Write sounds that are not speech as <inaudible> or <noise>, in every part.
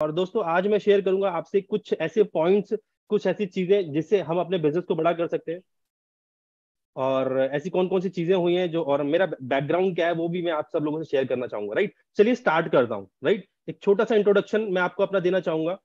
और दोस्तों, आज मैं शेयर करूँगा आपसे कुछ ऐसे पॉइंट्स कुछ ऐसी चीज़ें जिससे हम अपने बिज़नेस को बड़ा कर सकते हैं। और ऐसी कौन कौन सी चीज़ें हुई हैं जो, और मेरा बैकग्राउंड क्या है, वो भी मैं आप सब लोगों से शेयर करना चाहूँगा राइट चलिए स्टार्ट करता हूँ राइट एक छोटा सा इंट्रोडक्शन मैं आपको अपना देना चाहूँगा।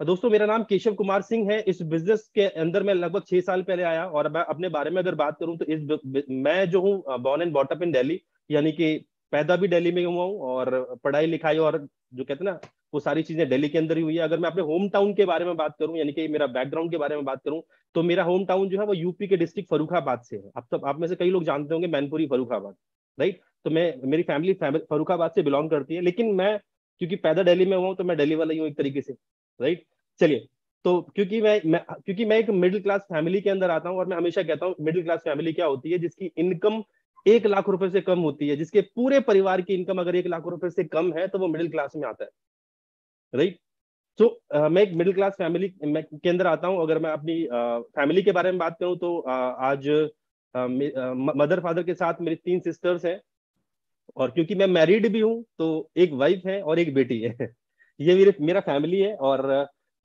दोस्तों, मेरा नाम केशव कुमार सिंह है। इस बिज़नेस के अंदर मैं लगभग छह साल पहले आया और मैं अपने बारे में अगर बात करूँ तो इस मैं जो हूँ born and brought up in Delhi यानी कि पैदा भी दिल्ली में हुआ हूँ और पढ़ाई लिखाई और जो कहते हैं ना वो सारी चीज़ें दिल्ली के अंदर ही हुई है। अगर मैं अपने होम टाउन के बारे में बात करूँ यानी कि मेरा बैकग्राउंड के बारे में बात करूँ तो मेरा होम टाउन जो है वो यूपी के डिस्ट्रिक्ट फरुखाबाद से है। अब सब आप में से कई लोग जानते होंगे मैनपुरी फरुखाबाद राइट तो मैं मेरी फैमिली फरुखाबाद से बिलोंग करती है। लेकिन मैं क्योंकि पैदा दिल्ली में हुआ हूँ तो मैं दिल्ली वाला ही हूँ एक तरीके से राइट चलिए तो क्योंकि मैं, मैं क्योंकि मैं एक मिडिल क्लास फैमिली के अंदर आता हूँ और मैं हमेशा कहता हूँ मिडिल क्लास फैमिली क्या होती है जिसकी इनकम एक लाख रुपए से कम होती है जिसके पूरे परिवार की इनकम अगर एक लाख रुपए से कम है तो वो मिडिल क्लास में आता है। राइट तो uh, मैं एक मिडिल क्लास फैमिली के अंदर आता हूँ। अगर मैं अपनी फैमिली uh, के बारे में बात करूँ तो uh, आज मदर फादर के साथ मेरी तीन सिस्टर्स हैं। और क्योंकि मैं मैरिड भी हूँ तो एक वाइफ है और एक बेटी है। <laughs> ये मेरे मेरा फैमिली है और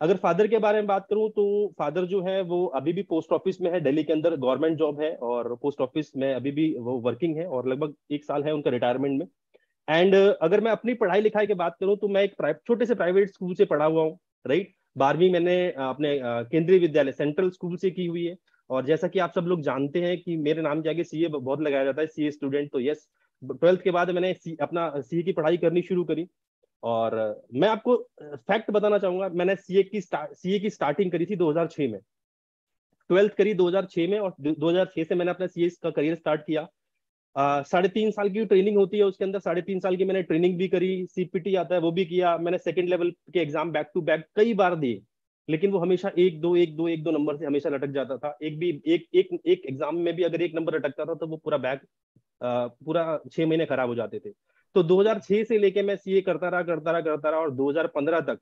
अगर फादर के बारे में बात करूँ तो फादर जो है वो अभी भी पोस्ट ऑफ़िस में है, दिल्ली के अंदर गवर्नमेंट जॉब है और पोस्ट ऑफ़िस में अभी भी वो वर्किंग है और लगभग एक साल है उनका रिटायरमेंट में। एंड अगर मैं अपनी पढ़ाई लिखाई की बात करूँ तो मैं एक छोटे से प्राइवेट स्कूल से पढ़ा हुआ हूँ राइट बारहवीं मैंने अपने केंद्रीय विद्यालय सेंट्रल स्कूल से की हुई है। और जैसा कि आप सब लोग जानते हैं कि मेरे नाम के आगे सीए बहुत लगाया जाता है सीए स्टूडेंट तो यस ट्वेल्थ के बाद मैंने अपना सीए की पढ़ाई करनी शुरू करी। और मैं आपको फैक्ट बताना चाहूँगा। मैंने सीए की सीए की स्टार्टिंग करी थी 2006 में। ट्वेल्थ करी 2006 में और 2006 से मैंने अपना सीए का करियर स्टार्ट किया। साढ़े तीन साल की ट्रेनिंग होती है उसके अंदर, साढ़े तीन साल की मैंने ट्रेनिंग भी करी सीपीटी आता है वो भी किया। मैंने सेकंड लेवल के एग्ज़ाम बैक टू बैक कई बार दिए, लेकिन वो हमेशा एक, दो एक दो एक, दो नंबर से हमेशा लटक जाता था। एक भी, एक एक एक एग्ज़ाम में भी अगर एक नंबर लटकता था तो वो पूरा बैक पूरा छह महीने खराब हो जाते थे। तो 2006 से लेके मैं सीए करता रहा करता रहा करता रहा और 2015 तक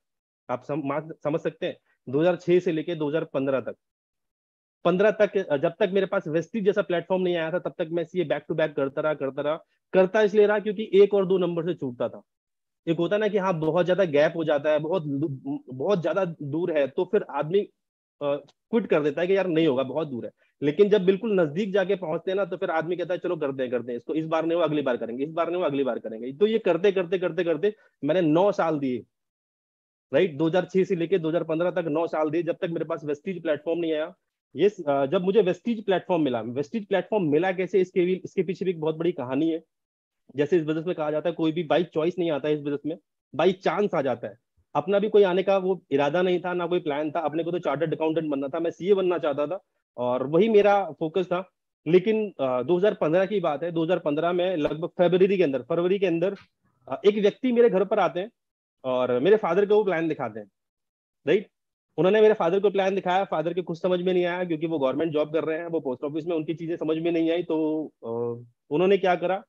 आप सम, समझ सकते हैं 2006 से लेके 2015 तक। 15 तक जब तक मेरे पास वेस्टी जैसा प्लेटफॉर्म नहीं आया था तब तक मैं सीए बैक टू बैक करता रहा करता रहा करता इसलिए रहा क्योंकि एक और दो नंबर से छूटता था। एक होता ना कि हाँ बहुत ज़्यादा गैप हो जाता है बहुत बहुत ज़्यादा दूर है तो फिर आदमी क्विट कर देता है कि यार नहीं होगा बहुत दूर है। लेकिन जब बिल्कुल नज़दीक जाके पहुँचते हैं ना तो फिर आदमी कहता है, चलो करते हैं करते हैं इसको इस बार नहीं वो अगली बार करेंगे, इस बार नहीं वो अगली बार करेंगे। तो ये करते करते करते करते मैंने नौ साल दिए। राइट? 2006 से लेके 2015 तक नौ साल दिए, जब तक मेरे पास वेस्टीज प्लेटफॉर्म नहीं आया। ये जब मुझे वेस्टीज प्लेटफॉर्म मिला, वेस्टीज प्लेटफॉर्म मिला कैसे, इसके भी, इसके पीछे भी एक बहुत बड़ी कहानी है। जैसे इस बिज़नेस में कहा जाता है, कोई भी बाई चॉइस नहीं आता इस बिज़नेस में बाई चांस आ जाता है। अपना भी कोई आने का वो इरादा नहीं था, ना कोई प्लान था, अपने को तो चार्टर्ड अकाउंटेंट बनना था, मैं सीए बनना चाहता था। और वही मेरा फोकस था। लेकिन आ, 2015 की बात है 2015 में लगभग फरवरी के अंदर फरवरी के अंदर एक व्यक्ति मेरे घर पर आते हैं और मेरे फादर को वो प्लान दिखाते हैं। राइट उन्होंने मेरे फादर को प्लान दिखाया फादर के कुछ समझ में नहीं आया क्योंकि वो गवर्नमेंट जॉब कर रहे हैं वो पोस्ट ऑफ़िस में उनकी चीज़ें समझ में नहीं आई तो उन्होंने क्या करा?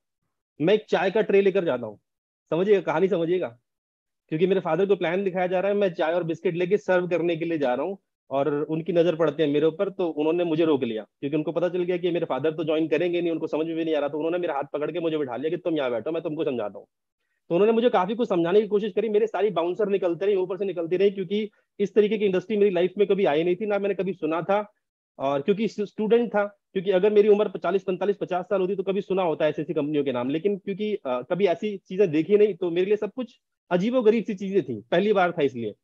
मैं एक चाय का ट्रे लेकर जाता हूँ। समझिएगा कहानी समझिएगा? क्योंकि मेरे फादर को प्लान दिखाया जा रहा है मैं चाय और बिस्किट लेके सर्व करने के लिए जा रहा हूँ। और उनकी नज़र पड़ती है मेरे ऊपर तो उन्होंने मुझे रोक लिया। क्योंकि उनको पता चल गया कि मेरे फादर तो ज्वाइन करेंगे नहीं, उनको समझ में भी नहीं आ रहा तो उन्होंने मेरा हाथ पकड़ के मुझे बिठा लिया कि तुम यहाँ बैठो, मैं तुमको समझाता हूँ। तो उन्होंने मुझे काफ़ी कुछ समझाने की कोशिश करी, मेरे सारी बाउंसर निकलते रही, ऊपर से निकलती रही, क्योंकि इस तरीके की इंडस्ट्री मेरी लाइफ में कभी आई नहीं थी, ना मैंने कभी सुना था, और क्योंकि स्टूडेंट था, क्योंकि अगर मेरी उम्र चालीस, पैंतालीस, पचास साल होती तो कभी सुना होता ऐसी ऐसी कंपनियों के नाम, लेकिन क्योंकि कभी ऐसी चीज़ें देखी नहीं तो मेरे लिए सब कुछ अजीबो गरीब सी चीज़ें थी, पहली बार था इसलिए।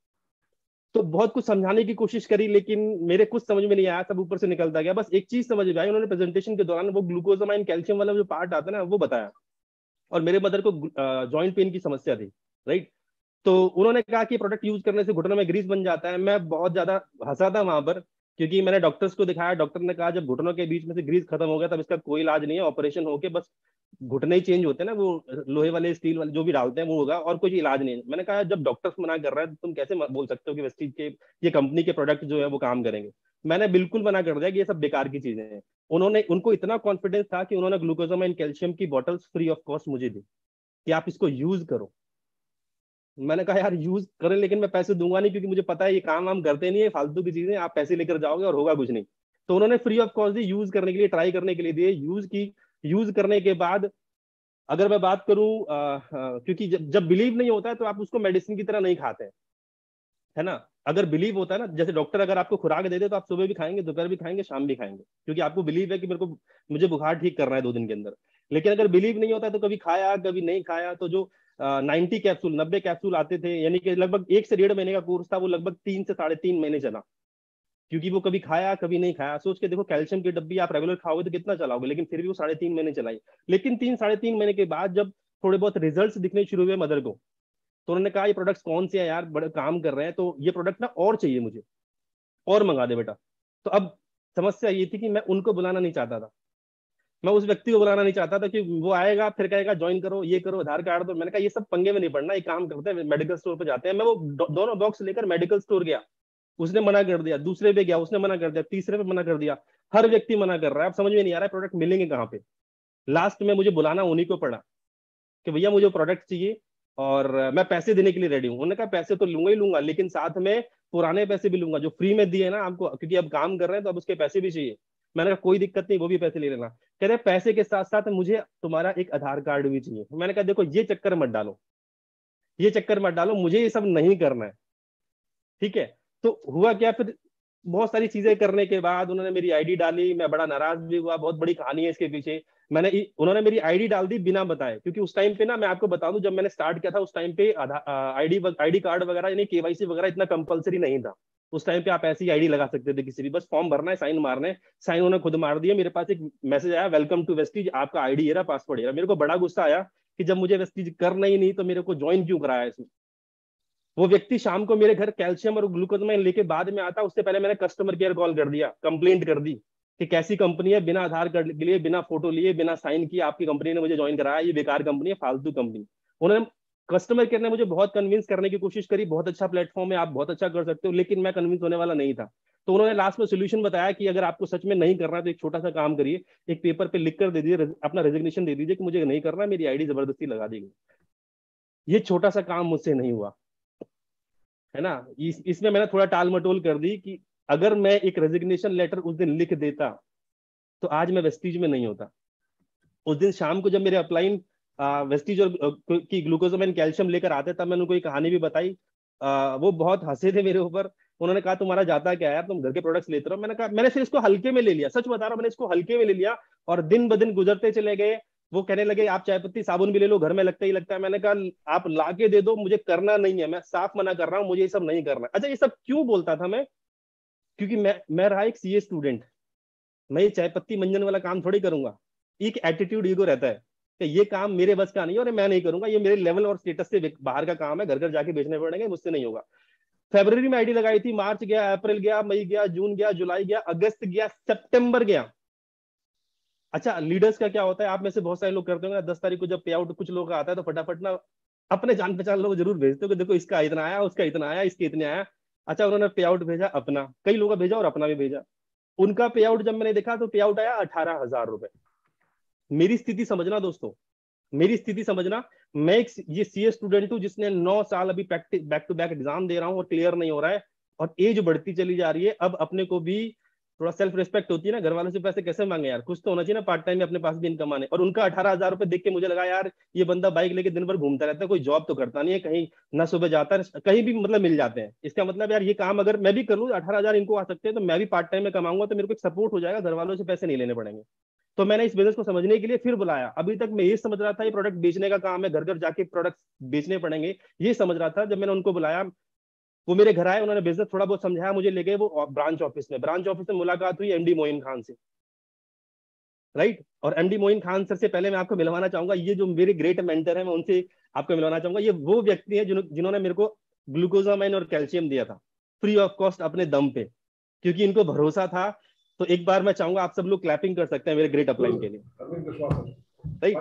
तो बहुत कुछ समझाने की कोशिश करी, लेकिन मेरे कुछ समझ में नहीं आया, सब ऊपर से निकलता गया। बस एक चीज़ समझ में आई, उन्होंने प्रेजेंटेशन के दौरान वो ग्लूकोजामाइन कैल्शियम वाला जो पार्ट आता है ना, वो बताया। और मेरे मदर को जॉइंट पेन की समस्या थी राइट तो उन्होंने कहा कि प्रोडक्ट यूज़ करने से घुटनों में ग्रीस बन जाता है। मैं बहुत ज़्यादा हंसा था वहाँ पर क्योंकि मैंने डॉक्टर्स को दिखाया डॉक्टर ने कहा, जब घुटनों के बीच में से ग्रीस खत्म हो गया, तब इसका कोई इलाज नहीं है ऑपरेशन होके बस घुटने ही चेंज होते हैं ना, वो लोहे वाले स्टील वाले, जो भी डालते हैं, वो होगा, और कोई इलाज नहीं है। मैंने कहा, जब डॉक्टर्स मना कर रहा है तो तुम कैसे बोल सकते हो कि वेस्टीज के, ये कंपनी के प्रोडक्ट जो है, वो काम करेंगे? मैंने बिल्कुल मना कर दिया कि ये सब बेकार की चीज़ें हैं। उन्होंने, उनको इतना कॉन्फिडेंस था कि उन्होंने ग्लूकोजोम एंड कैल्शियम की बॉटल्स फ्री ऑफ़ कॉस्ट मुझे दी, कि आप इसको यूज़ करो। मैंने कहा यार यूज़ करें लेकिन मैं पैसे दूँगा नहीं क्योंकि मुझे पता है ये काम वाम करते नहीं है फालतू की चीज़ें आप पैसे लेकर जाओगे और होगा कुछ नहीं. तो उन्होंने फ्री ऑफ़ कॉस्ट दी यूज़ करने के लिए ट्राई करने के लिए दिए। यूज़ की यूज़ करने के बाद अगर मैं बात करूँ आ, आ, क्योंकि जब जब बिलीव नहीं होता है तो आप उसको मेडिसिन की तरह नहीं खाते है। ना? अगर बिलीव होता है ना जैसे डॉक्टर अगर आपको खुराक दे दे तो आप सुबह भी खाएँगे दोपहर भी खाएँगे शाम भी खाएँगे। क्योंकि आपको बिलीव है कि मेरे को मुझे बुखार ठीक करना है दो दिन के अंदर। लेकिन अगर बिलीव नहीं होता है तो कभी खाया कभी नहीं खाया तो जो नाइनटी कैप्सूल, नब्बे कैप्सूल आते थे, यानी कि लगभग एक से डेढ़ महीने का कोर्स था, वो लगभग तीन से साढ़े तीन महीने चला। क्योंकि वो कभी खाया, कभी नहीं खाया। सोच के देखो, कैल्शियम की डब्बी आप रेगुलर खाओगे तो कितना चलाओगे, लेकिन फिर भी वो साढ़े तीन महीने चलाई। लेकिन तीन, साढ़े तीन महीने के बाद जब थोड़े बहुत रिज़ल्ट दिखने शुरू हुए मदर को तो उन्होंने कहा, ये प्रोडक्ट्स कौन से हैं यार? बड़े काम कर रहे हैं तो ये प्रोडक्ट ना और चाहिए मुझे। और मंगा दे बेटा। तो अब समस्या ये थी कि मैं उनको बुलाना नहीं चाहता था। मैं उस व्यक्ति को बुलाना नहीं चाहता था कि वो आएगा, फिर कहेगा ज्वाइन करो, ये करो, आधार कार्ड दो। मैंने कहा, ये सब पंगे में नहीं पड़ना एक काम करते हैं मेडिकल स्टोर पर जाते हैं। मैं वो दोनों बॉक्स लेकर मेडिकल स्टोर गया। उसने मना कर दिया, दूसरे पे गया, उसने मना कर दिया, तीसरे पे मना कर दिया। हर व्यक्ति मना कर रहा है। अब समझ में नहीं आ रहा है प्रोडक्ट मिलेंगे कहाँ पे। लास्ट में मुझे बुलाना उन्हीं को पड़ा कि, भैया, मुझे प्रोडक्ट चाहिए और मैं पैसे देने के लिए रेडी हूँ। उन्होंने कहा, पैसे तो लूँगा ही लूँगा, लेकिन साथ में पुराने पैसे भी लूँगा, जो फ्री में दिए ना आपको, क्योंकि अब काम कर रहे हैं तो अब उसके पैसे भी चाहिए। मैंने कहा, कोई दिक्कत नहीं, वो भी पैसे ले लेना। कह रहे, पैसे के साथ साथ मुझे तुम्हारा एक आधार कार्ड भी चाहिए। मैंने कहा, देखो, ये चक्कर मत डालो। ये चक्कर मत डालो, मुझे ये सब नहीं करना है। ठीक है? तो हुआ क्या, फिर बहुत सारी चीज़ें करने के बाद उन्होंने मेरी आईडी डाली, मैं बड़ा नाराज़ भी हुआ, बहुत बड़ी कहानी है इसके पीछे। मैंने उन्होंने मेरी आईडी डाल दी बिना बताए, क्योंकि उस टाइम पे ना मैं आपको बता दूँ, जब मैंने स्टार्ट किया था, उस टाइम पे आईडी आईडी कार्ड वगैरह, यानी केवाईसी वगैरह इतना कंपलसरी नहीं था। उस टाइम पे आप ऐसी आईडी लगा सकते थे किसी भी। बस फॉर्म भरना है साइन मारने साइन उन्होंने खुद मार दिया। मेरे पास एक मैसेज आया वेलकम टू वेस्टीज आपका आईडी ये रहा पासवर्ड ये मेरे को बड़ा गुस्सा आया कि जब मुझे वेस्टीज करना ही नहीं तो मेरे को ज्वाइन क्यों कराया इसमें वो व्यक्ति शाम को मेरे घर कैल्शियम और ग्लूकोजमाइन लेके बाद में आता, उससे पहले मैंने कस्टमर केयर कॉल कर दिया कंप्लेंट कर दी कि कैसी कंपनी है, बिना आधार कार्ड के लिए, बिना फ़ोटो लिए, बिना साइन किए, आपकी कंपनी ने मुझे ज्वाइन कराया, ये बेकार कंपनी है, फालतू कंपनी उन्होंने कस्टमर केयर ने मुझे बहुत कन्विंस करने की कोशिश करी बहुत अच्छा प्लेटफॉर्म है आप बहुत अच्छा कर सकते हो लेकिन मैं कन्विंस होने वाला नहीं था। तो उन्होंने लास्ट में सोल्यूशन बताया कि अगर आपको सच में नहीं करना है तो एक छोटा सा काम करिए एक पेपर पे लिख कर दे दीजिए अपना रेजिग्नेशन दे दीजिए कि मुझे नहीं करना मेरी आईडी ज़बरदस्ती लगा दी गई। ये छोटा सा काम मुझसे नहीं हुआ। है ना? इस, इसमें मैंने थोड़ा टाल मटोल कर दी कि अगर मैं एक रेजिग्नेशन लेटर उस दिन लिख देता तो आज मैं वेस्टीज में नहीं होता। उस दिन शाम को जब मेरे अपलाइन वेस्टीज और की ग्लूकोजोमैन कैल्शियम लेकर आते तब मैंने उनको कहानी भी बताई। आ, वो बहुत हंसे थे मेरे ऊपर। उन्होंने कहा तुम्हारा जाता क्या है? तुम घर के प्रोडक्ट्स लेते रहो। मैंने कहा मैंने फिर इसको हल्के में ले लिया। सच बता रहा हूँ मैंने इसको हल्के में ले लिया और दिन ब दिन गुजरते चले गए। वो कहने लगे आप चाय पत्ती साबुन भी ले लो घर में लगता ही लगता है। मैंने कहा आप ला के दे दो मुझे करना नहीं है मैं साफ़ मना कर रहा हूँ मुझे ये सब नहीं करना अच्छा ये सब क्यों बोलता था मैं? क्योंकि मैं मैं रहा एक सीए स्टूडेंट मैं ये चाय पत्ती मंजन वाला काम थोड़ी करूँगा। एक एटीट्यूड ईगो रहता है। कि ये काम मेरे बस का नहीं है और मैं नहीं करूँगा, ये मेरे लेवल और स्टेटस से बाहर का काम है घर घर जाके बेचने पड़ेंगे, मुझसे नहीं होगा। फेबर में आईडी लगाई थी मार्च गया अप्रैल गया मई गया जून गया जुलाई गया अगस्त गया सितंबर गया। अच्छा लीडर्स का क्या होता है? आप में से बहुत सारे लोग करते होंगे, दस तारीख को जब पे आउट कुछ लोग का आता है तो फटाफट ना अपने जान पहचान लोग ज़रूर भेजते हो कि देखो इसका इतना आया, उसका इतना आया, इसके इतने आया। अच्छा उन्होंने पे आउट भेजा अपना, कई लोगों का भेजा और अपना भी भेजा। उनका पे आउट जब मैंने देखा तो पे आउट आया अठारह हज़ार रुपए। मेरी स्थिति समझना दोस्तों, मेरी स्थिति समझना। मैं एक ये सी स्टूडेंट हूँ, जिसने नौ साल अभी बैक टू बैक एग्ज़ाम दे रहा हूँ और क्लियर नहीं हो रहा है और एज बढ़ती चली जा रही है। अब अपने को भी थोड़ा सेल्फ रिस्पेक्ट होती है ना घर वालों से पैसे कैसे मांगे यार? कुछ तो होना चाहिए ना पार्ट टाइम में अपने पास भी इनकम आने। और उनका अठारह हज़ार रुपए देख के मुझे लगा, यार, ये बंदा बाइक लेके दिन भर घूमता रहता है, कोई जॉब तो करता नहीं है, कहीं ना सुबह जाता है, कहीं भी मतलब मिल जाते हैं। इसका मतलब यार, ये काम अगर मैं भी कर अठारह हज़ार इनको आ सकते हैं तो मैं भी पार्ट टाइम में कमाऊँगा तो मेरे को एक सपोर्ट हो जाएगा घर वालों से पैसे नहीं लेने पड़ेंगे। तो मैंने इस बिज़नेस को समझने के लिए फिर बुलाया। अभी तक मैं ये समझ रहा था, ये प्रोडक्ट बेचने का काम है घर घर जाके प्रोडक्ट बेचने पड़ेंगे। ये समझ रहा था, जब मैंने उनको बुलाया, वो मेरे घर आए, उन्होंने बिज़नेस थोड़ा बहुत समझाया, मुझे ले गए वो ब्रांच ऑफ़िस में। ब्रांच ऑफ़िस में मुलाकात हुई एमडी मोइन खान से। Right right? और एमडी मोइन खान सर से पहले मैं आपको मिलवाना चाहूँगा, ये जो मेरे ग्रेट मेंटर है, मैं उनसे आपको मिलवाना चाहूँगा। ये वो व्यक्ति है जिन्होंने मेरे को ग्लूकोजामाइन और कैल्शियम दिया था फ्री ऑफ़ कॉस्ट अपने दम पे। क्योंकि इनको भरोसा था तो एक बार मैं चाहूँगा आप सब लोग क्लैपिंग कर सकते हैं मेरे ग्रेट अपलाइन के लिए। राइट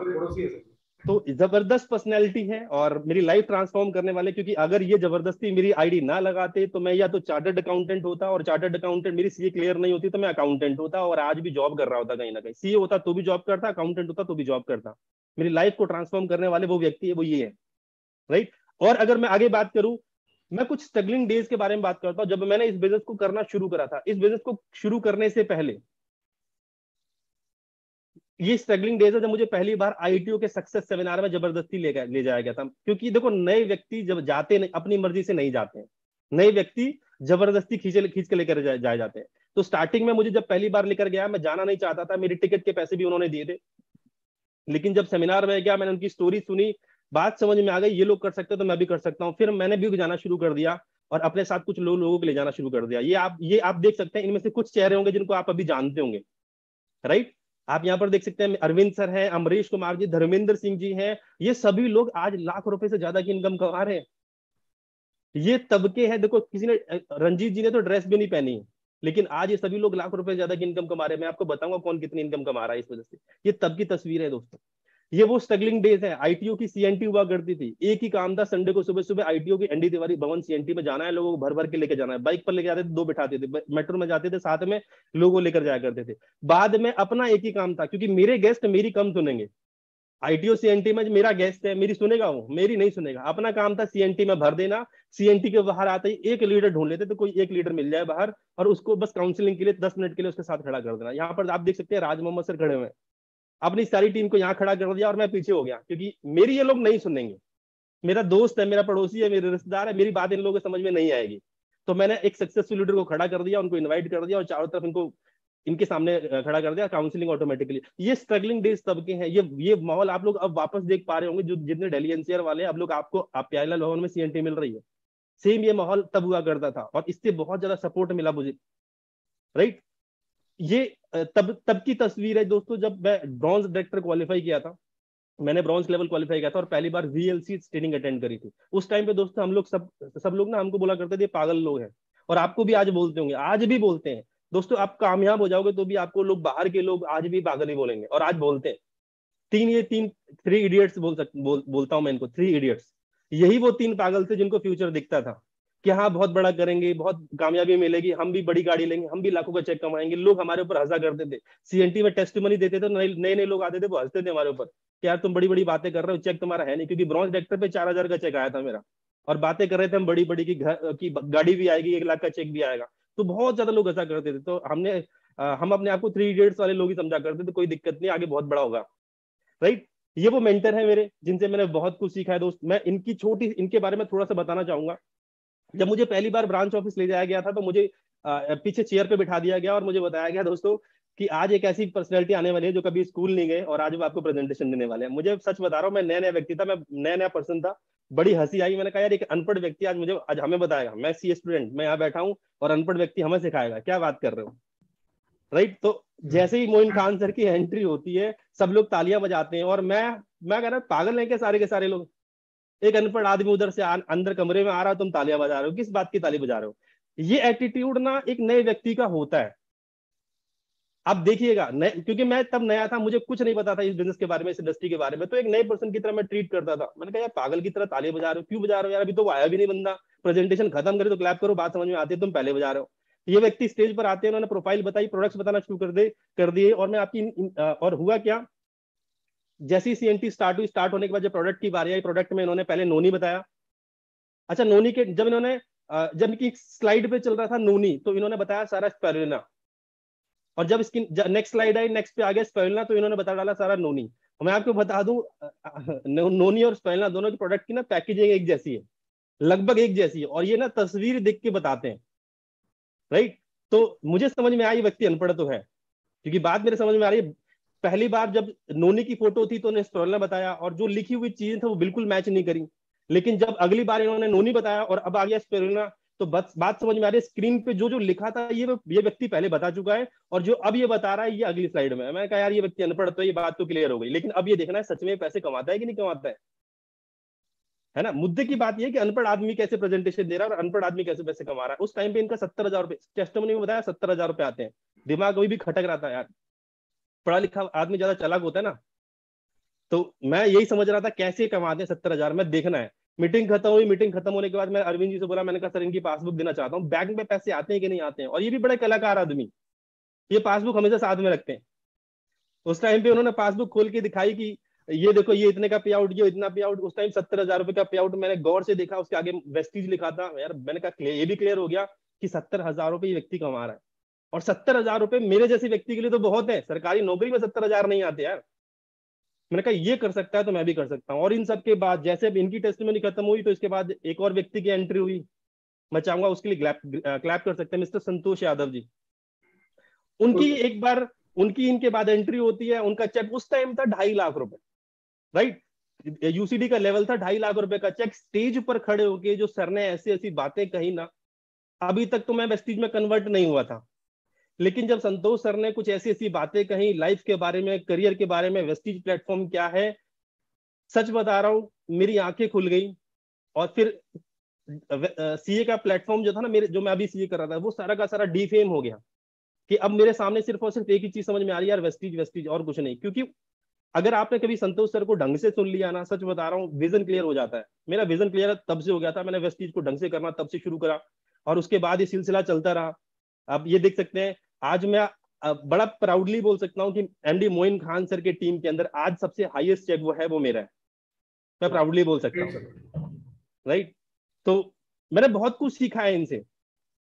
तो ज़बरदस्त पर्सनैलिटी है और मेरी लाइफ ट्रांसफॉर्म करने वाले, क्योंकि अगर ये ज़बरदस्ती मेरी आईडी ना लगाते तो मैं या तो चार्टर्ड अकाउंटेंट होता और चार्टर्ड अकाउंटेंट मेरी सीए क्लियर नहीं होती तो मैं अकाउंटेंट होता और आज भी जॉब कर रहा होता कहीं ना कहीं। सीए होता तो भी जॉब करता अकाउंटेंट होता तो भी जॉब करता। मेरी लाइफ को ट्रांसफॉर्म करने वाले वो व्यक्ति है, वो ये है। राइट और अगर मैं आगे बात करूँ मैं कुछ स्ट्रगलिंग डेज़ के बारे में बात करता हूँ, जब मैंने इस बिज़नेस को करना शुरू करा था। इस बिज़नेस को शुरू करने से पहले, ये स्ट्रगलिंग डेज़ है जब मुझे पहली बार आईटीओ के सक्सेस सेमिनार में ज़बरदस्ती ले ले जाया गया था। क्योंकि देखो, नए व्यक्ति जब जाते नहीं, अपनी मर्ज़ी से नहीं जाते नए व्यक्ति ज़बरदस्ती खींचे, खींच के लेकर जाए जा जाते हैं। तो स्टार्टिंग में मुझे जब पहली बार लेकर गया, मैं जाना नहीं चाहता था, मेरी टिकट के पैसे भी उन्होंने दिए थे। लेकिन जब सेमिनार में गया, मैंने उनकी स्टोरी सुनी बात समझ में आ गई, ये लोग कर सकते तो मैं भी कर सकता हूँ। फिर मैंने भी जाना शुरू कर दिया और अपने साथ कुछ लोग लोगों को ले जाना शुरू कर दिया। ये आप ये आप देख सकते हैं, इनमें से कुछ चेहरे होंगे जिनको आप अभी जानते होंगे। राइट? आप यहाँ पर देख सकते हैं, अरविंद सर है, अमरीश कुमार जी, धर्मेंद्र सिंह जी हैं। ये सभी लोग आज लाख रुपए से ज़्यादा की इनकम कमा रहे हैं। ये तबके हैं, देखो, किसी ने, रंजीत जी ने तो ड्रेस भी नहीं पहनी लेकिन आज ये सभी लोग लाख रुपए से ज़्यादा की इनकम कमा रहे हैं। मैं आपको बताऊँगा कौन कितनी इनकम कमा रहा है इस वजह से। ये तब की तस्वीर है, दोस्तों। ये वो स्ट्रगलिंग डेज़ है। आईटीओ की सीएनटी हुआ करती थी। एक ही काम था संडे को सुबह सुबह आईटीओ की एनडी तिवारी भवन सीएनटी में जाना है, लोगों को भर भर के लेके जाना है। बाइक पर लेके जाते थे, दो बिठाते थे। मेट्रो में जाते थे, साथ में लोगों लेकर जाया करते थे। बाद में अपना एक ही काम था, क्योंकि मेरे गेस्ट मेरी कम सुनेंगे। आईटीओ सीएनटी में मेरा गेस्ट है, मेरी सुनेगा वो, मेरी नहीं सुनेगा। अपना काम था सीएनटी में भर देना। सीएनटी के बाहर आते ही एक लीडर ढूंढ लेते तो कोई एक लीडर मिल जाए बाहर, और उसको बस काउंसिलिंग के लिए दस मिनट के लिए उसके साथ खड़ा कर देना। यहाँ पर आप देख सकते हैं, राज मोहम्मद सर खड़े हुए अपनी सारी टीम को यहाँ खड़ा कर दिया और मैं पीछे हो गया, क्योंकि मेरी ये लोग नहीं सुनेंगे। मेरा दोस्त है, मेरा पड़ोसी है, मेरे रिश्तेदार है, मेरी बात इन लोगों को समझ में नहीं आएगी। तो मैंने एक सक्सेसफुल लीडर को खड़ा कर दिया, उनको इन्वाइट कर दिया और चारों तरफ़ इनको, इनके सामने खड़ा कर दिया काउंसलिंग ऑटोमेटिकली ये स्ट्रगलिंग डेज़ तब के हैं। ये ये माहौल आप लोग अब वापस देख पा रहे होंगे, जो जितने डेली एनसीआर वाले अब लोग आपको, आप प्याला भवन में सीएनटी मिल रही है। सेम ये माहौल तब हुआ करता था और इससे बहुत ज़्यादा सपोर्ट मिला मुझे। राइट ये तब तब की तस्वीर है दोस्तों जब मैं ब्रॉन्ज डायरेक्टर क्वालिफाई किया था। मैंने ब्रॉन्ज लेवल क्वालिफाई किया था और पहली बार वीएलसी ट्रेनिंग अटेंड करी थी। उस टाइम पे दोस्तों हम लोग सब सब लोग ना हमको बोला करते थे पागल लोग हैं। और आपको भी आज बोलते होंगे आज भी बोलते हैं। दोस्तों आप कामयाब हो जाओगे तो भी आपको लोग बाहर के लोग आज भी पागल ही बोलेंगे और आज बोलते हैं। तीन ये तीन थ्री इडियट्स बोल सक बोल, बोलता हूँ मैं इनको थ्री इडियट्स यही वो तीन पागल थे जिनको फ्यूचर दिखता था। कि हाँ बहुत बड़ा करेंगे, बहुत कामयाबी मिलेगी, हम भी बड़ी गाड़ी लेंगे, हम भी लाखों का चेक कमाएँगे, लोग हमारे ऊपर हंसा करते थे। सीएनटी में टेस्ट मनी देते थे नए नए लोग आते थे, वो हँसते थे हमारे ऊपर यार, तुम बड़ी बड़ी बातें कर रहे हो, चेक तुम्हारा है नहीं, क्योंकि ब्रॉन्ज डायरेक्टर पे चार हज़ार का चेक आया था मेरा। और बातें कर रहे थे हम बड़ी बड़ी की घर, की गाड़ी भी आएगी, एक लाख का चेक भी आएगा। तो बहुत ज़्यादा लोग ऐसा करते थे। तो हमने हम अपने आप को थ्री इडियट्स वाले लोग ही समझा करते थे, कोई दिक्कत नहीं, आगे बहुत बड़ा होगा। राइट ये वो मेंटर है मेरे, जिनसे मैंने बहुत कुछ सीखा है, दोस्त। मैं इनकी छोटी, इनके बारे में थोड़ा सा बताना चाहूँगा। जब मुझे पहली बार ब्रांच ऑफ़िस ले जाया गया था तो मुझे पीछे चेयर पे बिठा दिया गया और मुझे बताया गया, दोस्तों, कि आज एक ऐसी पर्सनैलिटी आने वाली है जो कभी स्कूल नहीं गए और आज वो आपको प्रेजेंटेशन देने वाले हैं। मुझे सच बता रहा हूँ, मैं नया नया व्यक्ति था, मैं नया नया पर्सन था, बड़ी हँसी आई। मैंने कहा, यार, एक अनपढ़ व्यक्ति आज मुझे, आज हमें बताएगा, मैं सी स्टूडेंट मैं यहाँ बैठा हूँ और अनपढ़ व्यक्ति हमें सिखाएगा, क्या बात कर रहे हो? राइट तो जैसे ही मोइन खान सर की एंट्री होती है, सब लोग तालियाँ बजाते हैं और मैं मैं कह रहा पागल है क्या सारे के सारे लोग? एक अनपढ़ आदमी उधर से आ, अंदर कमरे में आ रहा हो तुम तालियाँ बजा रहे हो किस बात की ताली बजा रहे हो? ये एटीट्यूड ना एक नए व्यक्ति का होता है। आप देखिएगा क्योंकि मैं तब नया था मुझे कुछ नहीं पता था इस बिज़नेस के बारे में इस इंडस्ट्री के बारे में तो एक नए पर्सन की तरह मैं ट्रीट करता था। मैंने कहा यार पागल की तरह ताली बजा रहे हो? क्यों बजा रहे हो? यार अभी तो आया भी नहीं बंदा। प्रेजेंटेशन खत्म करे तो क्लैप करो बात समझ में आती है तुम पहले बजा रहे हो। ये व्यक्ति स्टेज पर आते हैं उन्होंने प्रोफ़ाइल बताई प्रोडक्ट्स बताना शुरू कर दे कर दिए और मैं आपकी और हुआ क्या? जैसी सीएनटी स्टार्ट हुई स्टार्ट होने के बाद जब प्रोडक्ट की बारी आई प्रोडक्ट में इन्होंने पहले नोनी बताया। अच्छा नोनी के, जब इन्होंने जब इनकी स्लाइड पे चल रहा था नोनी तो इन्होंने बताया सारा स्पेरुलिना और जब इसकी नेक्स्ट स्लाइड आई नेक्स्ट पे आ गया स्पेरुलिना तो इन्होंने बता डाला सारा नोनी। मैं आपको बता दूँ नोनी और स्पेरुलिना दोनों की प्रोडक्ट की ना पैकेजिंग एक जैसी है। लगभग एक जैसी है। और ये ना तस्वीर देख के बताते हैं। राइट तो मुझे समझ में आई, व्यक्ति अनपढ़ तो है। क्योंकि बात मेरे समझ में आ रही है पहली बार जब नोनी की फ़ोटो थी तो उन्हें स्टोरल ने बताया और जो लिखी हुई चीज़ें थी वो बिल्कुल मैच नहीं करी। लेकिन जब अगली बार इन्होंने नोनी बताया और अब आ गया स्पेरुलिना तो बस बात समझ में आ रही है स्क्रीन पे जो जो लिखा था, ये ये व्यक्ति पहले बता चुका है और जो अब ये बता रहा है, ये अगली स्लाइड में मैं कहा, यार, ये व्यक्ति अनपढ़ तो ये बात तो क्लियर हो गई। लेकिन अब ये देखना है, सच में पैसे कमाता है कि नहीं कमाता है? है ना? मुद्दे की बात यह कि अनपढ़ आदमी कैसे प्रेजेंटेशन दे रहा है और अनपढ़ आदमी कैसे पैसे कमा रहा है? उस टाइम पे इनका सत्तर हज़ार रुपए टेस्टमनी में बताया, सत्तर हज़ार रुपए आते हैं। दिमाग अभी भी खटक रहा था, यार। पढ़ा लिखा आदमी ज़्यादा चलाक होता है ना तो मैं यही समझ रहा था कैसे कमाते हैं सत्तर हज़ार, में देखना है। मीटिंग खत्म हुई, मीटिंग खत्म होने के बाद मैं अरविंद जी से बोला, मैंने कहा, सर, इनकी पासबुक देना चाहता हूँ। बैंक में पैसे आते हैं कि नहीं आते हैं? और ये भी बड़े कलाकार आदमी, ये पासबुक हमेशा साथ में रखते हैं। उस टाइम पे उन्होंने पासबुक खोल के दिखाई कि ये देखो, ये इतने का पे आउट ये इतना पे आउट उस टाइम सत्तर हज़ार रुपए का पे आउट मैंने गौर से देखा, उसके आगे वेस्टिज लिखा था। यार, मैंने कहा, ये भी क्लियर हो गया कि सत्तर हज़ार रुपए ये व्यक्ति कमा रहा है। और सत्तर हज़ार रुपए मेरे जैसे व्यक्ति के लिए तो बहुत है। सरकारी नौकरी में सत्तर हज़ार नहीं आते यार। मैंने कहा ये कर सकता है तो मैं भी कर सकता हूँ। और इन सब के बाद जैसे इनकी टेस्ट खत्म हुई तो इसके बाद एक और व्यक्ति की एंट्री हुई। मैं चाहूँगा उसके लिए क्लैप कर सकते हैं। मिस्टर संतोष यादव जी। उनकी एक बार उनकी इनके बाद एंट्री होती है। उनका चेक उस टाइम था ढाई लाख रुपए। राइट यूसीडी का लेवल था ढाई लाख रुपए का चेक स्टेज पर खड़े होके जो सर ने ऐसी ऐसी बातें कही ना अभी तक तो मैं वेस्टीज में कन्वर्ट नहीं हुआ था। लेकिन जब संतोष सर ने कुछ ऐसी ऐसी बातें कही लाइफ के बारे में करियर के बारे में वेस्टीज प्लेटफॉर्म क्या है, सच बता रहा हूँ, मेरी आँखें खुल गई। और फिर सीए का प्लेटफॉर्म जो था ना, मेरे, जो मैं अभी सीए कर रहा था, वो सारा का सारा डीफेम हो गया। कि अब मेरे सामने सिर्फ़ और सिर्फ़ एक ही चीज़ समझ में आ रही है, यार वेस्टीज वेस्टीज और कुछ नहीं। क्योंकि अगर आपने कभी संतोष सर को ढंग से सुन लिया ना, सच बता रहा हूँ विजन क्लियर हो जाता है। मेरा विजन क्लियर तब से हो गया था, मैंने वेस्टीज को ढंग से करना, तब से शुरू करा। और उसके बाद ये सिलसिला चलता रहा। अब ये देख सकते हैं आज मैं बड़ा प्राउडली बोल सकता हूँ कि एमडी मोइन खान सर के टीम के अंदर आज सबसे हाईएस्ट चेक वो है वो मेरा है। मैं प्राउडली बोल सकता हूँ। राइट तो मैंने बहुत कुछ सीखा है इनसे।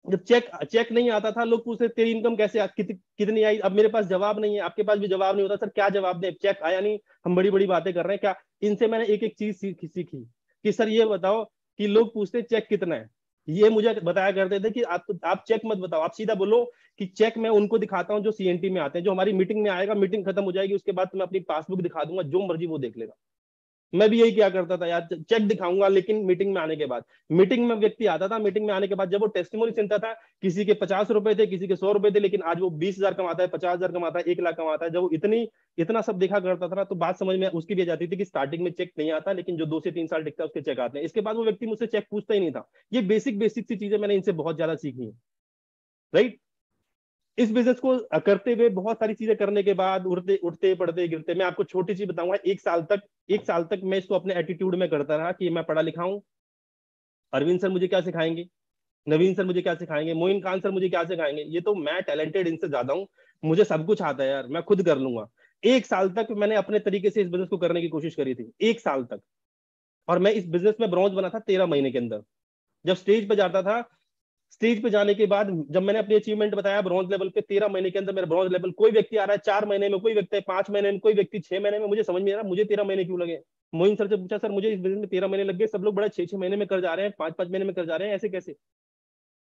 जब चेक चेक नहीं आता था लोग पूछते तेरी इनकम कैसे कित, कितनी आई? अब मेरे पास जवाब नहीं है। आपके पास भी जवाब नहीं होता सर क्या जवाब दे? चेक आया नहीं। हम बड़ी बड़ी बातें कर रहे हैं। क्या? इनसे मैंने एक एक चीज़ सीखी सीखी कि सर ये बताओ कि लोग पूछते चेक कितना है? ये मुझे बताया करते थे कि आप आप चेक मत बताओ, आप सीधा बोलो कि चेक मैं उनको दिखाता हूँ जो सीएनटी में आते हैं, जो हमारी मीटिंग में आएगा मीटिंग खत्म हो जाएगी, उसके बाद मैं अपनी पासबुक दिखा दूँगा, जो मर्ज़ी वो देख लेगा। मैं भी यही क्या करता था यार चेक दिखाऊँगा, लेकिन मीटिंग में आने के बाद। मीटिंग में व्यक्ति आता था मीटिंग में आने के बाद जब वो टेस्टिमोनी सुनता था, किसी के पचास रुपए थे, किसी के सौ रुपए थे, लेकिन आज वो बीस हज़ार कमाता है, पचास हज़ार कमाता है, एक लाख कमाता है, जब वो इतनी, इतना सब देखा करता था ना तो बात समझ में उसकी भी जाती थी कि स्टार्टिंग में चेक नहीं आता, लेकिन जो दो से तीन साल टिकता है, उसके चेक आते हैं। इसके बाद वो व्यक्ति मुझसे चेक पूछता ही नहीं था। ये बेसिक बेसिक सी चीज़ें मैंने इनसे बहुत ज़्यादा सीखी है। राइट इस बिज़नेस को करते हुए बहुत सारी चीज़ें करने के बाद उड़ते उठते पढ़ते, गिरते। मैं आपको छोटी चीज़ बताऊँगा एक साल तक, एक साल तक मैं इसको अपने एटीट्यूड में करता रहा कि मैं पढ़ा लिखा हूँ। अरविंद सर मुझे क्या सिखाएँगे? नवीन सर मुझे क्या सिखाएँगे? मोइन खान सर मुझे क्या सिखाएँगे? ये तो मैं टैलेंटेड इनसे ज़्यादा हूँ। मुझे सब कुछ आता है यार, मैं खुद कर लूँगा। एक साल तक मैंने अपने तरीके से इस बिज़नेस को करने की कोशिश करी थी, एक साल तक। और मैं इस बिज़नेस में ब्रॉन्ज बना था तेरह महीने के अंदर। जब स्टेज पर जाता था स्टेज पे जाने के बाद जब मैंने अपनी अचीवमेंट बताया ब्रॉन्ज लेवल पे तेरह महीने के अंदर मेरा ब्रॉन्ज लेवल कोई व्यक्ति आ रहा है चार महीने में कोई व्यक्ति पाँच महीने में कोई व्यक्ति छह महीने में मुझे समझ में आ रहा मुझे तेरह महीने क्यों लगे? मोइन सर से पूछा सर मुझे इस बिज़नेस में तेरह महीने लग गए सब लोग बड़ा छह छह महीने में कर जा रहे हैं पाँच पाँच महीने में कर जा रहे हैं ऐसे कैसे?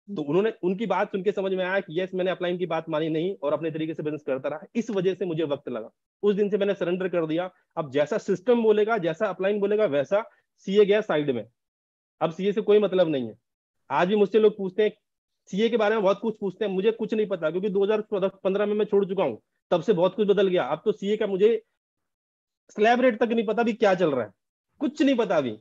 तो उन्होंने उनकी बात सुन के समझ में आया कि यस मैंने अपलाइन की बात मानी नहीं और अपने तरीके से बिज़नेस करता रहा। इस वजह से मुझे वक्त लगा। उस दिन से मैंने सरेंडर कर दिया। अब जैसा सिस्टम बोलेगा जैसा अपलाइन बोलेगा वैसा सीए गया साइड में। अब सीए से कोई मतलब नहीं है। आज भी मुझसे लोग पूछते हैं सीए के बारे में बहुत कुछ पूछते हैं, मुझे कुछ नहीं पता, क्योंकि 2015 में मैं छोड़ चुका हूँ, तब से बहुत कुछ बदल गया। अब तो सीए का मुझे स्लैब रेट तक नहीं पता भी क्या चल रहा है। कुछ नहीं पता अभी।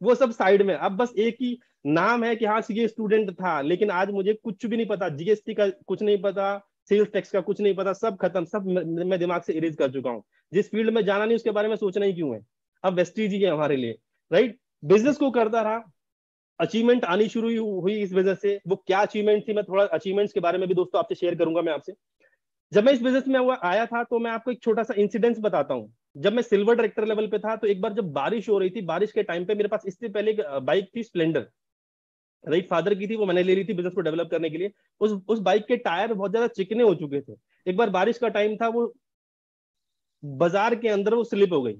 वो सब साइड में, अब बस एक ही नाम है कि हाँ सीए स्टूडेंट था, लेकिन आज मुझे कुछ भी नहीं पता। जीएसटी का कुछ नहीं पता, सेल्स टैक्स का कुछ नहीं पता, सब खत्म, सब मैं दिमाग से इरेज कर चुका हूँ। जिस फ़ील्ड में जाना नहीं, उसके बारे में सोचना ही क्यों है? अब वेस्टीज ही है हमारे लिए राइट बिज़नेस को करता रहा अचीवमेंट आनी शुरू हुई इस वजह से। वो क्या अचीवमेंट थी, मैं थोड़ा अचीवमेंट्स के बारे में भी दोस्तों आपसे शेयर करूँगा मैं आपसे। जब मैं इस बिज़नेस में आया था तो मैं आपको एक छोटा सा इंसिडेंस बताता हूँ। जब मैं सिल्वर डायरेक्टर लेवल पे था तो एक बार जब बारिश हो रही थी, बारिश के टाइम पे मेरे पास इससे पहले एक बाइक थी स्प्लेंडर राइट फादर की थी, वो मैंने ले ली थी बिज़नेस को डेवलप करने के लिए। उस उस बाइक के टायर बहुत ज़्यादा चिकने हो चुके थे। एक बार बारिश का टाइम था, वो बाज़ार के अंदर वो स्लिप हो गई।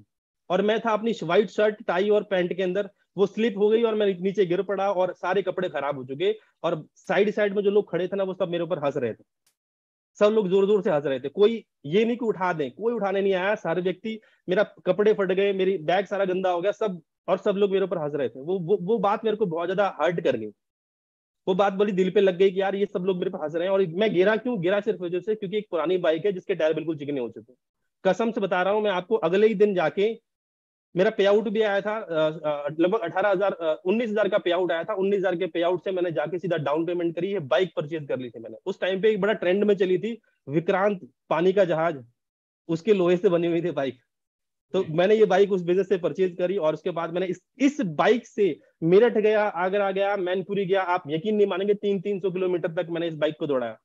और मैं था अपनी व्हाइट शर्ट टाई और पैंट के अंदर। वो स्लिप हो गई और मैं नीचे गिर पड़ा और सारे कपड़े खराब हो चुके और साइड साइड में जो लोग खड़े थे ना वो सब मेरे ऊपर हंस रहे थे। सब लोग ज़ोर ज़ोर से हंस रहे थे। कोई ये नहीं कि उठा दें कोई उठाने नहीं आया। सारे व्यक्ति मेरा कपड़े फट गए मेरी बैग सारा गंदा हो गया सब और सब लोग मेरे ऊपर हंस रहे थे। वो वो, वो बात मेरे को बहुत ज़्यादा हर्ट कर गई। वो बात बड़ी दिल पे लग गई कि यार ये सब लोग मेरे पर हंस रहे हैं और मैं गिरा क्यों? गिरा सिर्फ़ वजह से क्योंकि एक पुरानी बाइक है जिसके टायर बिल्कुल चिकने हो चुके कसम से बता रहा हूँ मैं आपको अगले ही दिन जाके मेरा पे आउट भी आया था लगभग अठारह हज़ार उन्नीस हज़ार का पे आउट आया था। उन्नीस हज़ार के पे आउट से मैंने जाके सीधा डाउन पेमेंट करी है बाइक परचेज कर ली थी मैंने। उस टाइम पे एक बड़ा ट्रेंड में चली थी विक्रांत पानी का जहाज़ उसके लोहे से बनी हुई थी बाइक तो मैंने ये बाइक उस बिज़नेस से परचेज करी और उसके बाद मैंने इस इस बाइक से मेरठ गया आगरा गया मैनपुरी गया। आप यकीन नहीं मानेंगे तीन तीन सौ किलोमीटर तक मैंने इस बाइक को दौड़ाया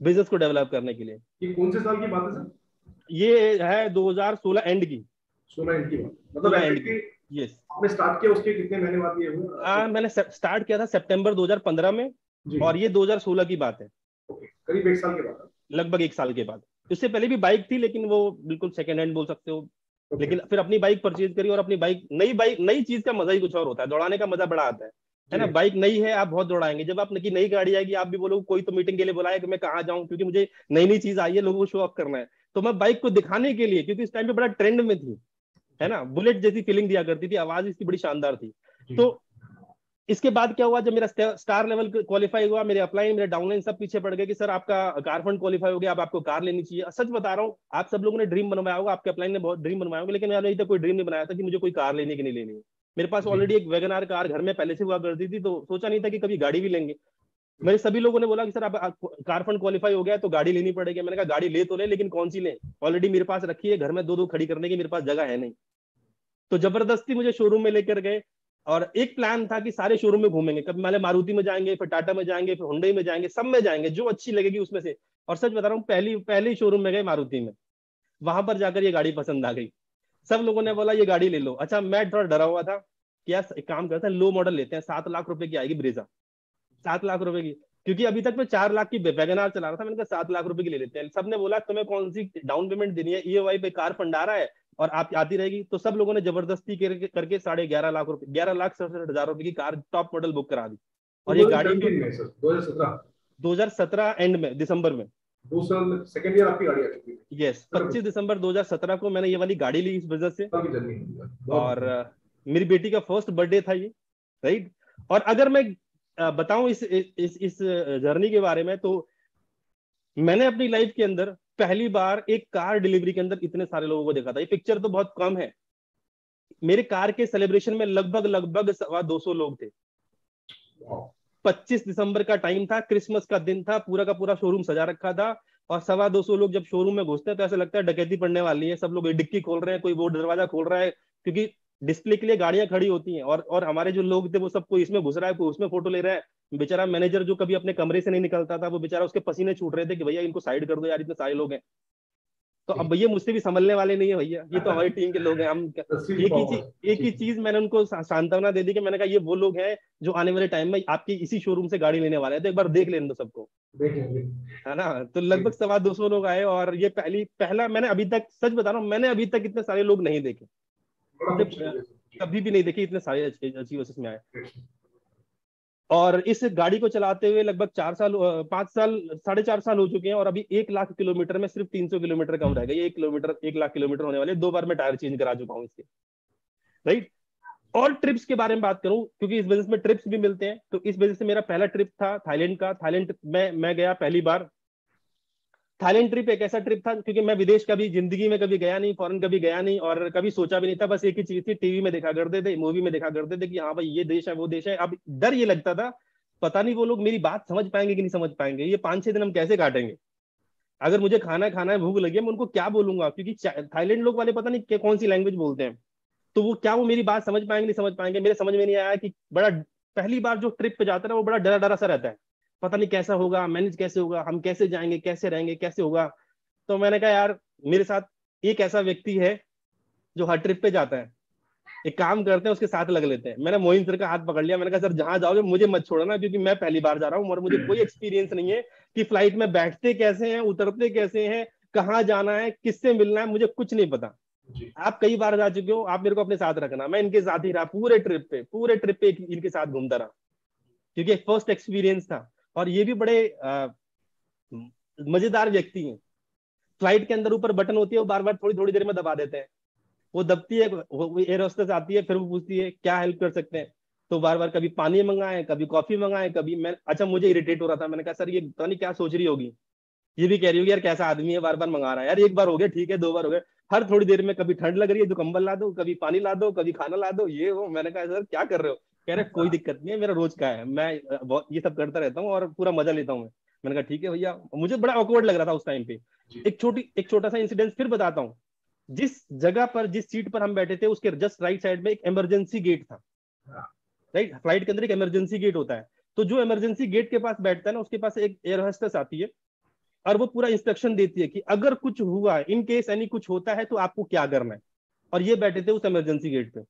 बिज़नेस को डेवलप करने के लिए। कौन से साल की बात है सर? ये है 2016 एंड की। सोलह एंड की बात। मतलब यस आपने स्टार्ट किया उसके कितने महीने बाद ये हुआ? हाँ मैंने स्टार्ट किया था सितंबर 2015 में और ये 2016 की बात है। ओके करीब एक साल के बाद। लगभग एक साल के बाद। उससे पहले भी बाइक थी लेकिन वो बिल्कुल सेकेंड हैंड बोल सकते हो। Okay. लेकिन फिर अपनी बाइक परचेज करी और अपनी बाइक नई बाइक नई चीज़ का मज़ा ही कुछ और होता है। दौड़ाने का मज़ा बड़ा आता है। है ना? बाइक नई है आप बहुत दौड़ाएँगे। जब आप की नई गाड़ी आएगी आप भी बोलोगे कोई तो मीटिंग के लिए बुलाया कि मैं कहाँ जाऊँ? क्योंकि मुझे नई नई चीज़ आई है लोगों को शो ऑफ़ करना है। तो मैं बाइक को दिखाने के लिए क्योंकि इस टाइम पे बड़ा ट्रेंड में थी। है ना? बुलेट जैसी फीलिंग दिया करती थी आवाज़ इसकी बड़ी शानदार थी। तो इसके बाद क्या हुआ जब मेरा स्टार लेवल क्वालिफाई हुआ मेरे अप्लाई मेरे डाउनलाइन सब पीछे पड़ गए कि सर आपका कार फंड क्वालिफाई हो गया अब आपको कार लेनी चाहिए। सच बता रहा हूँ आप सब लोगों ने ड्रीम बनवाया होगा आपके अप्लाई ने बहुत ड्रीम बनवाया होगा लेकिन मैंने अभी तक कोई ड्रीम नहीं बनाया था कि मुझे कोई कार लेनी की नहीं लेनी मेरे पास ऑलरेडी एक वेगनार कार घर में पहले से हुआ करती थी तो सोचा नहीं था कि कभी गाड़ी भी लेंगे। मेरे सभी लोगों ने बोला कि सर आप कार फंड क्वालिफाई हो गया तो गाड़ी लेनी पड़ेगी। मैंने कहा, गाड़ी ले तो ले, लेकिन कौन सी ले? ऑलरेडी मेरे पास रखी है, घर में दो दो खड़ी करने की मेरे पास जगह है नहीं। तो ज़बरदस्ती मुझे शोरूम में लेकर गए, और एक प्लान था कि सारे शोरूम में घूमेंगे। कभी माले मारुति में जाएँगे, फिर टाटा में जाएँगे, फिर हुंडई में जाएँगे, सब में जाएँगे, जो अच्छी लगेगी उसमें से। और सच बता रहा हूँ, पहली, पहले शोरूम में गए मारुति में। वहाँ पर जाकर ये गाड़ी पसंद आ गई। सब लोगों ने बोला, ये गाड़ी ले लो। अच्छा मैं थोड़ा डरा हुआ था कि यार, एक काम करते हैं, लो मॉडल लेते हैं, सात लाख रुपए की आएगी ब्रेजा। सात लाख रुपए की। क्योंकि अभी तक मैं चार लाख की वैगनार चला रहा था मैंने कहा सात लाख रुपए की ले लेते हैं। सबने बोला तुम्हें कौन सी डाउन पेमेंट देनी है? ई पे कार फंड आ रहा है और आप आती रहेगी। तो सब लोगों ने ज़बरदस्ती करके करके साढ़े ग्यारह लाख रुपए ग्यारह लाख सड़सठ हज़ार रुपए की कार टॉप मॉडल बुक करा दी। और ये गाड़ी दो हज़ार सत्रह एंड में दिसंबर में। सेकंड ईयर आपकी गाड़ी आ चुकी है। यस पच्चीस दिसंबर 2017 को मैंने ये वाली गाड़ी ली इस वजह से। और मेरी बेटी का फ़र्स्ट बर्थडे था ये राइट और अगर मैं बताऊँ इस इस इस जर्नी के बारे में तो मैंने अपनी लाइफ के अंदर पहली बार एक कार डिलीवरी के अंदर इतने सारे लोगों को देखा था। ये पिक्चर तो बहुत कम है। मेरे कार के सेलिब्रेशन में लगभग लगभग सवा दो सौ लोग थे। पच्चीस दिसंबर का टाइम था क्रिसमस का दिन था पूरा का पूरा शोरूम सजा रखा था और सवा दो सौ लोग जब शोरूम में घुसते हैं तो ऐसा लगता है डकैती पड़ने वाली है। सब लोग डिक्की खोल रहे हैं कोई वो दरवाज़ा खोल रहा है क्योंकि डिस्प्ले के लिए गाड़ियाँ खड़ी होती हैं और और हमारे जो लोग थे वो सब कोई इसमें घुस रहा है कोई उसमें फ़ोटो ले रहा है। बेचारा मैनेजर जो कभी अपने कमरे से नहीं निकलता था वो बेचारा उसके पसीने छूट रहे थे कि भैया इनको साइड कर दो यार इतने सारे लोग हैं। तो अब भैया मुझसे भी संभलने वाले नहीं है भैया ये तो हमारी टीम के लोग हैं हम <laughs> एक ही चीज़ एक ही चीज़ मैंने उनको सांत्वना दे दी कि मैंने कहा ये वो लोग हैं जो आने वाले टाइम में आपकी इसी शोरूम से गाड़ी लेने वाले हैं। तो एक बार देख लेने दो सबको। है ना? तो लगभग सवा दो सौ लोग आए और ये पहली पहला मैंने अभी तक सच बता रहा हूँ मैंने अभी तक इतने सारे लोग नहीं देखे। कभी भी नहीं देखे इतने सारे अचीवर्स में आए। <laughs> और इस गाड़ी को चलाते हुए लगभग चार साल पाँच साल साढ़े चार साल हो चुके हैं और अभी एक लाख किलोमीटर में सिर्फ़ तीन सौ किलोमीटर कम रह गया एक किलोमीटर एक लाख किलोमीटर होने वाले दो बार मैं टायर चेंज करा चुका हूँ इसके। राइट? और ट्रिप्स के बारे में बात करूँ क्योंकि इस बिज़नेस में ट्रिप्स भी मिलते हैं तो इस वजह से मेरा पहला ट्रिप था थाईलैंड का। थाईलैंड में मैं गया पहली बार। थाईलैंड ट्रिप एक ऐसा ट्रिप था, क्योंकि मैं विदेश कभी, ज़िंदगी में कभी गया नहीं फॉरन कभी गया नहीं, और कभी सोचा भी नहीं था, बस एक ही चीज़ थी, टीवी में देखा करते थे मूवी में देखा करते थे कि हाँ भाई, ये देश है, वो देश है। अब डर ये लगता था, पता नहीं वो लोग मेरी बात समझ पाएँगे कि नहीं समझ पाएँगे, ये पाँच छह दिन हम कैसे काटेंगे? अगर मुझे खाना खाना है, भूख लगी है, मैं उनको क्या बोलूँगा? क्योंकि थाईलैंड लोग वाले पता नहीं कौन सी लैंग्वेज बोलते हैं। तो वो क्या वो मेरी बात समझ पाएँगे, नहीं समझ पाएँगे? मेरे समझ में नहीं आया कि बड़ा, पहली बार जो ट्रिप पे जाता है वो बड़ा डरा डरा सा रहता है। पता नहीं कैसा होगा मैनेज कैसे होगा हम कैसे जाएँगे कैसे रहेंगे कैसे होगा। तो मैंने कहा यार मेरे साथ एक ऐसा व्यक्ति है जो हर ट्रिप पे जाता है। एक काम करते हैं उसके साथ लग लेते हैं। मैंने मोहिन सर का हाथ पकड़ लिया। मैंने कहा सर जहाँ जाओगे मुझे मत छोड़ना क्योंकि मैं पहली बार जा रहा हूँ और मुझे कोई एक्सपीरियंस नहीं है कि फ़्लाइट में बैठते कैसे हैं उतरते कैसे हैं कहाँ जाना है किससे मिलना है मुझे कुछ नहीं पता। आप कई बार जा चुके हो आप मेरे को अपने साथ रखना। मैं इनके साथ ही रहा पूरे ट्रिप पे पूरे ट्रिप पे इनके साथ घूमता रहा। क्योंकि फ़र्स्ट एक्सपीरियंस था। और ये भी बड़े मज़ेदार व्यक्ति हैं। फ़्लाइट के अंदर ऊपर बटन होती है, वो बार बार थोड़ी थोड़ी देर में दबा देते हैं। वो दबती है, वो एयर होस्टेस आती है, फिर वो पूछती है, क्या हेल्प कर सकते हैं? तो बार बार कभी पानी मंगाए, कभी कॉफ़ी मंगाए, कभी मैं अच्छा मुझे इरिटेट हो रहा था। मैंने कहा, सर, ये पता नहीं क्या सोच रही होगी? ये भी कह रही होगी, यार, कैसा आदमी है बार बार मंगा रहा है। यार, एक बार हो गया, ठीक है, दो बार हो गया। हर थोड़ी देर में कभी ठंड लग रही है तो कंबल ला दो, कभी पानी ला दो, कभी खाना ला दो, ये वो मैंने कहा, सर, क्या कर रहे हो? कह रहे कोई दिक्कत नहीं है मेरा रोज का है। मैं ये सब करता रहता हूँ और पूरा मज़ा लेता हूँ मैंने कहा ठीक है भैया। मुझे बड़ा ऑकवर्ड लग रहा था उस टाइम पे। एक छोटी एक छोटा सा इंसिडेंट फिर बताता हूँ। जिस जगह पर जिस सीट पर हम बैठे थे उसके जस्ट राइट साइड में एक इमरजेंसी गेट था। राइट हाँ। फ़्लाइट के अंदर एक इमरजेंसी गेट होता है। तो जो इमरजेंसी गेट के पास बैठता है ना उसके पास एक एयर होस्टेस आती है और वो पूरा इंस्ट्रक्शन देती है कि अगर कुछ हुआ इन केस एनी कुछ होता है तो आपको क्या करना है? और ये बैठे थे उस इमरजेंसी गेट पे।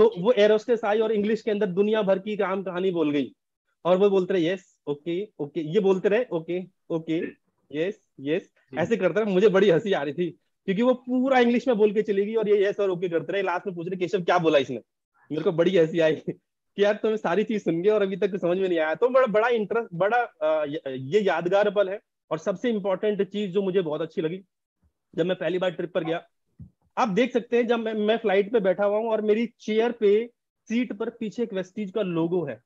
तो वो एयर होस्टेस आई और इंग्लिश के अंदर दुनिया भर की काम कहानी बोल गई। और वो बोलते रहे यस ओके ओके ये बोलते रहे ओके ओके यस यस ऐसे करते रहे मुझे बड़ी हँसी आ रही थी क्योंकि वो पूरा इंग्लिश में बोल के चलेगी और ये यस और ओके करते रहे। लास्ट में पूछ रहे केशव क्या बोला इसने? मेरे को बड़ी हँसी आई <laughs> कि यार तुम्हें सारी चीज़ सुन गए और अभी तक समझ में नहीं आया। तो बड़ा बड़ा इंटरेस्ट बड़ा ये यादगार पल है और सबसे इंपॉर्टेंट चीज़ जो मुझे बहुत अच्छी लगी जब मैं पहली बार ट्रिप पर गया आप देख सकते हैं जब मैं, मैं फ़्लाइट पे बैठा हुआ हूँ और मेरी चेयर पे सीट पर पीछे एक वेस्टीज का लोगो है।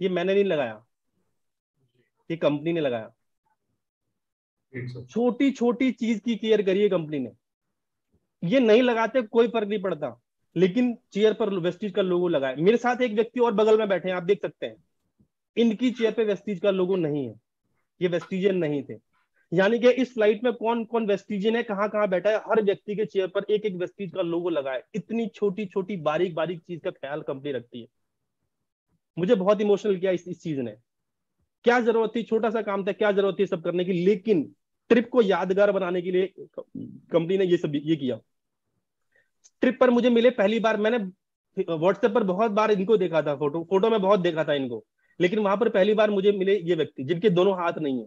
ये मैंने नहीं लगाया। ये कंपनी ने लगाया। छोटी छोटी चीज़ की केयर करी है कंपनी ने। ये नहीं लगाते कोई फ़र्क नहीं पड़ता। लेकिन चेयर पर वेस्टीज का लोगो लगाए मेरे साथ एक व्यक्ति और बगल में बैठे हैं आप देख सकते हैं। इनकी चेयर पे वेस्टीज का लोगो नहीं है। ये वेस्टीजियन नहीं थे। यानी कि इस फ़्लाइट में कौन कौन वेस्टिजियन है कहाँ कहाँ बैठा है हर व्यक्ति के चेयर पर एक एक वेस्टिज का लोगो लगा है। इतनी छोटी छोटी बारीक बारीक चीज़ का ख्याल कंपनी रखती है। मुझे बहुत इमोशनल किया इस, इस चीज़ ने। क्या ज़रूरत थी? छोटा सा काम था क्या ज़रूरत थी सब करने की? लेकिन ट्रिप को यादगार बनाने के लिए कंपनी ने ये सब ये किया। ट्रिप पर मुझे मिले पहली बार मैंने व्हाट्सएप पर बहुत बार इनको देखा था फ़ोटो फ़ोटो में बहुत देखा था इनको। लेकिन वहाँ पर पहली बार मुझे मिले ये व्यक्ति जिनके दोनों हाथ नहीं है।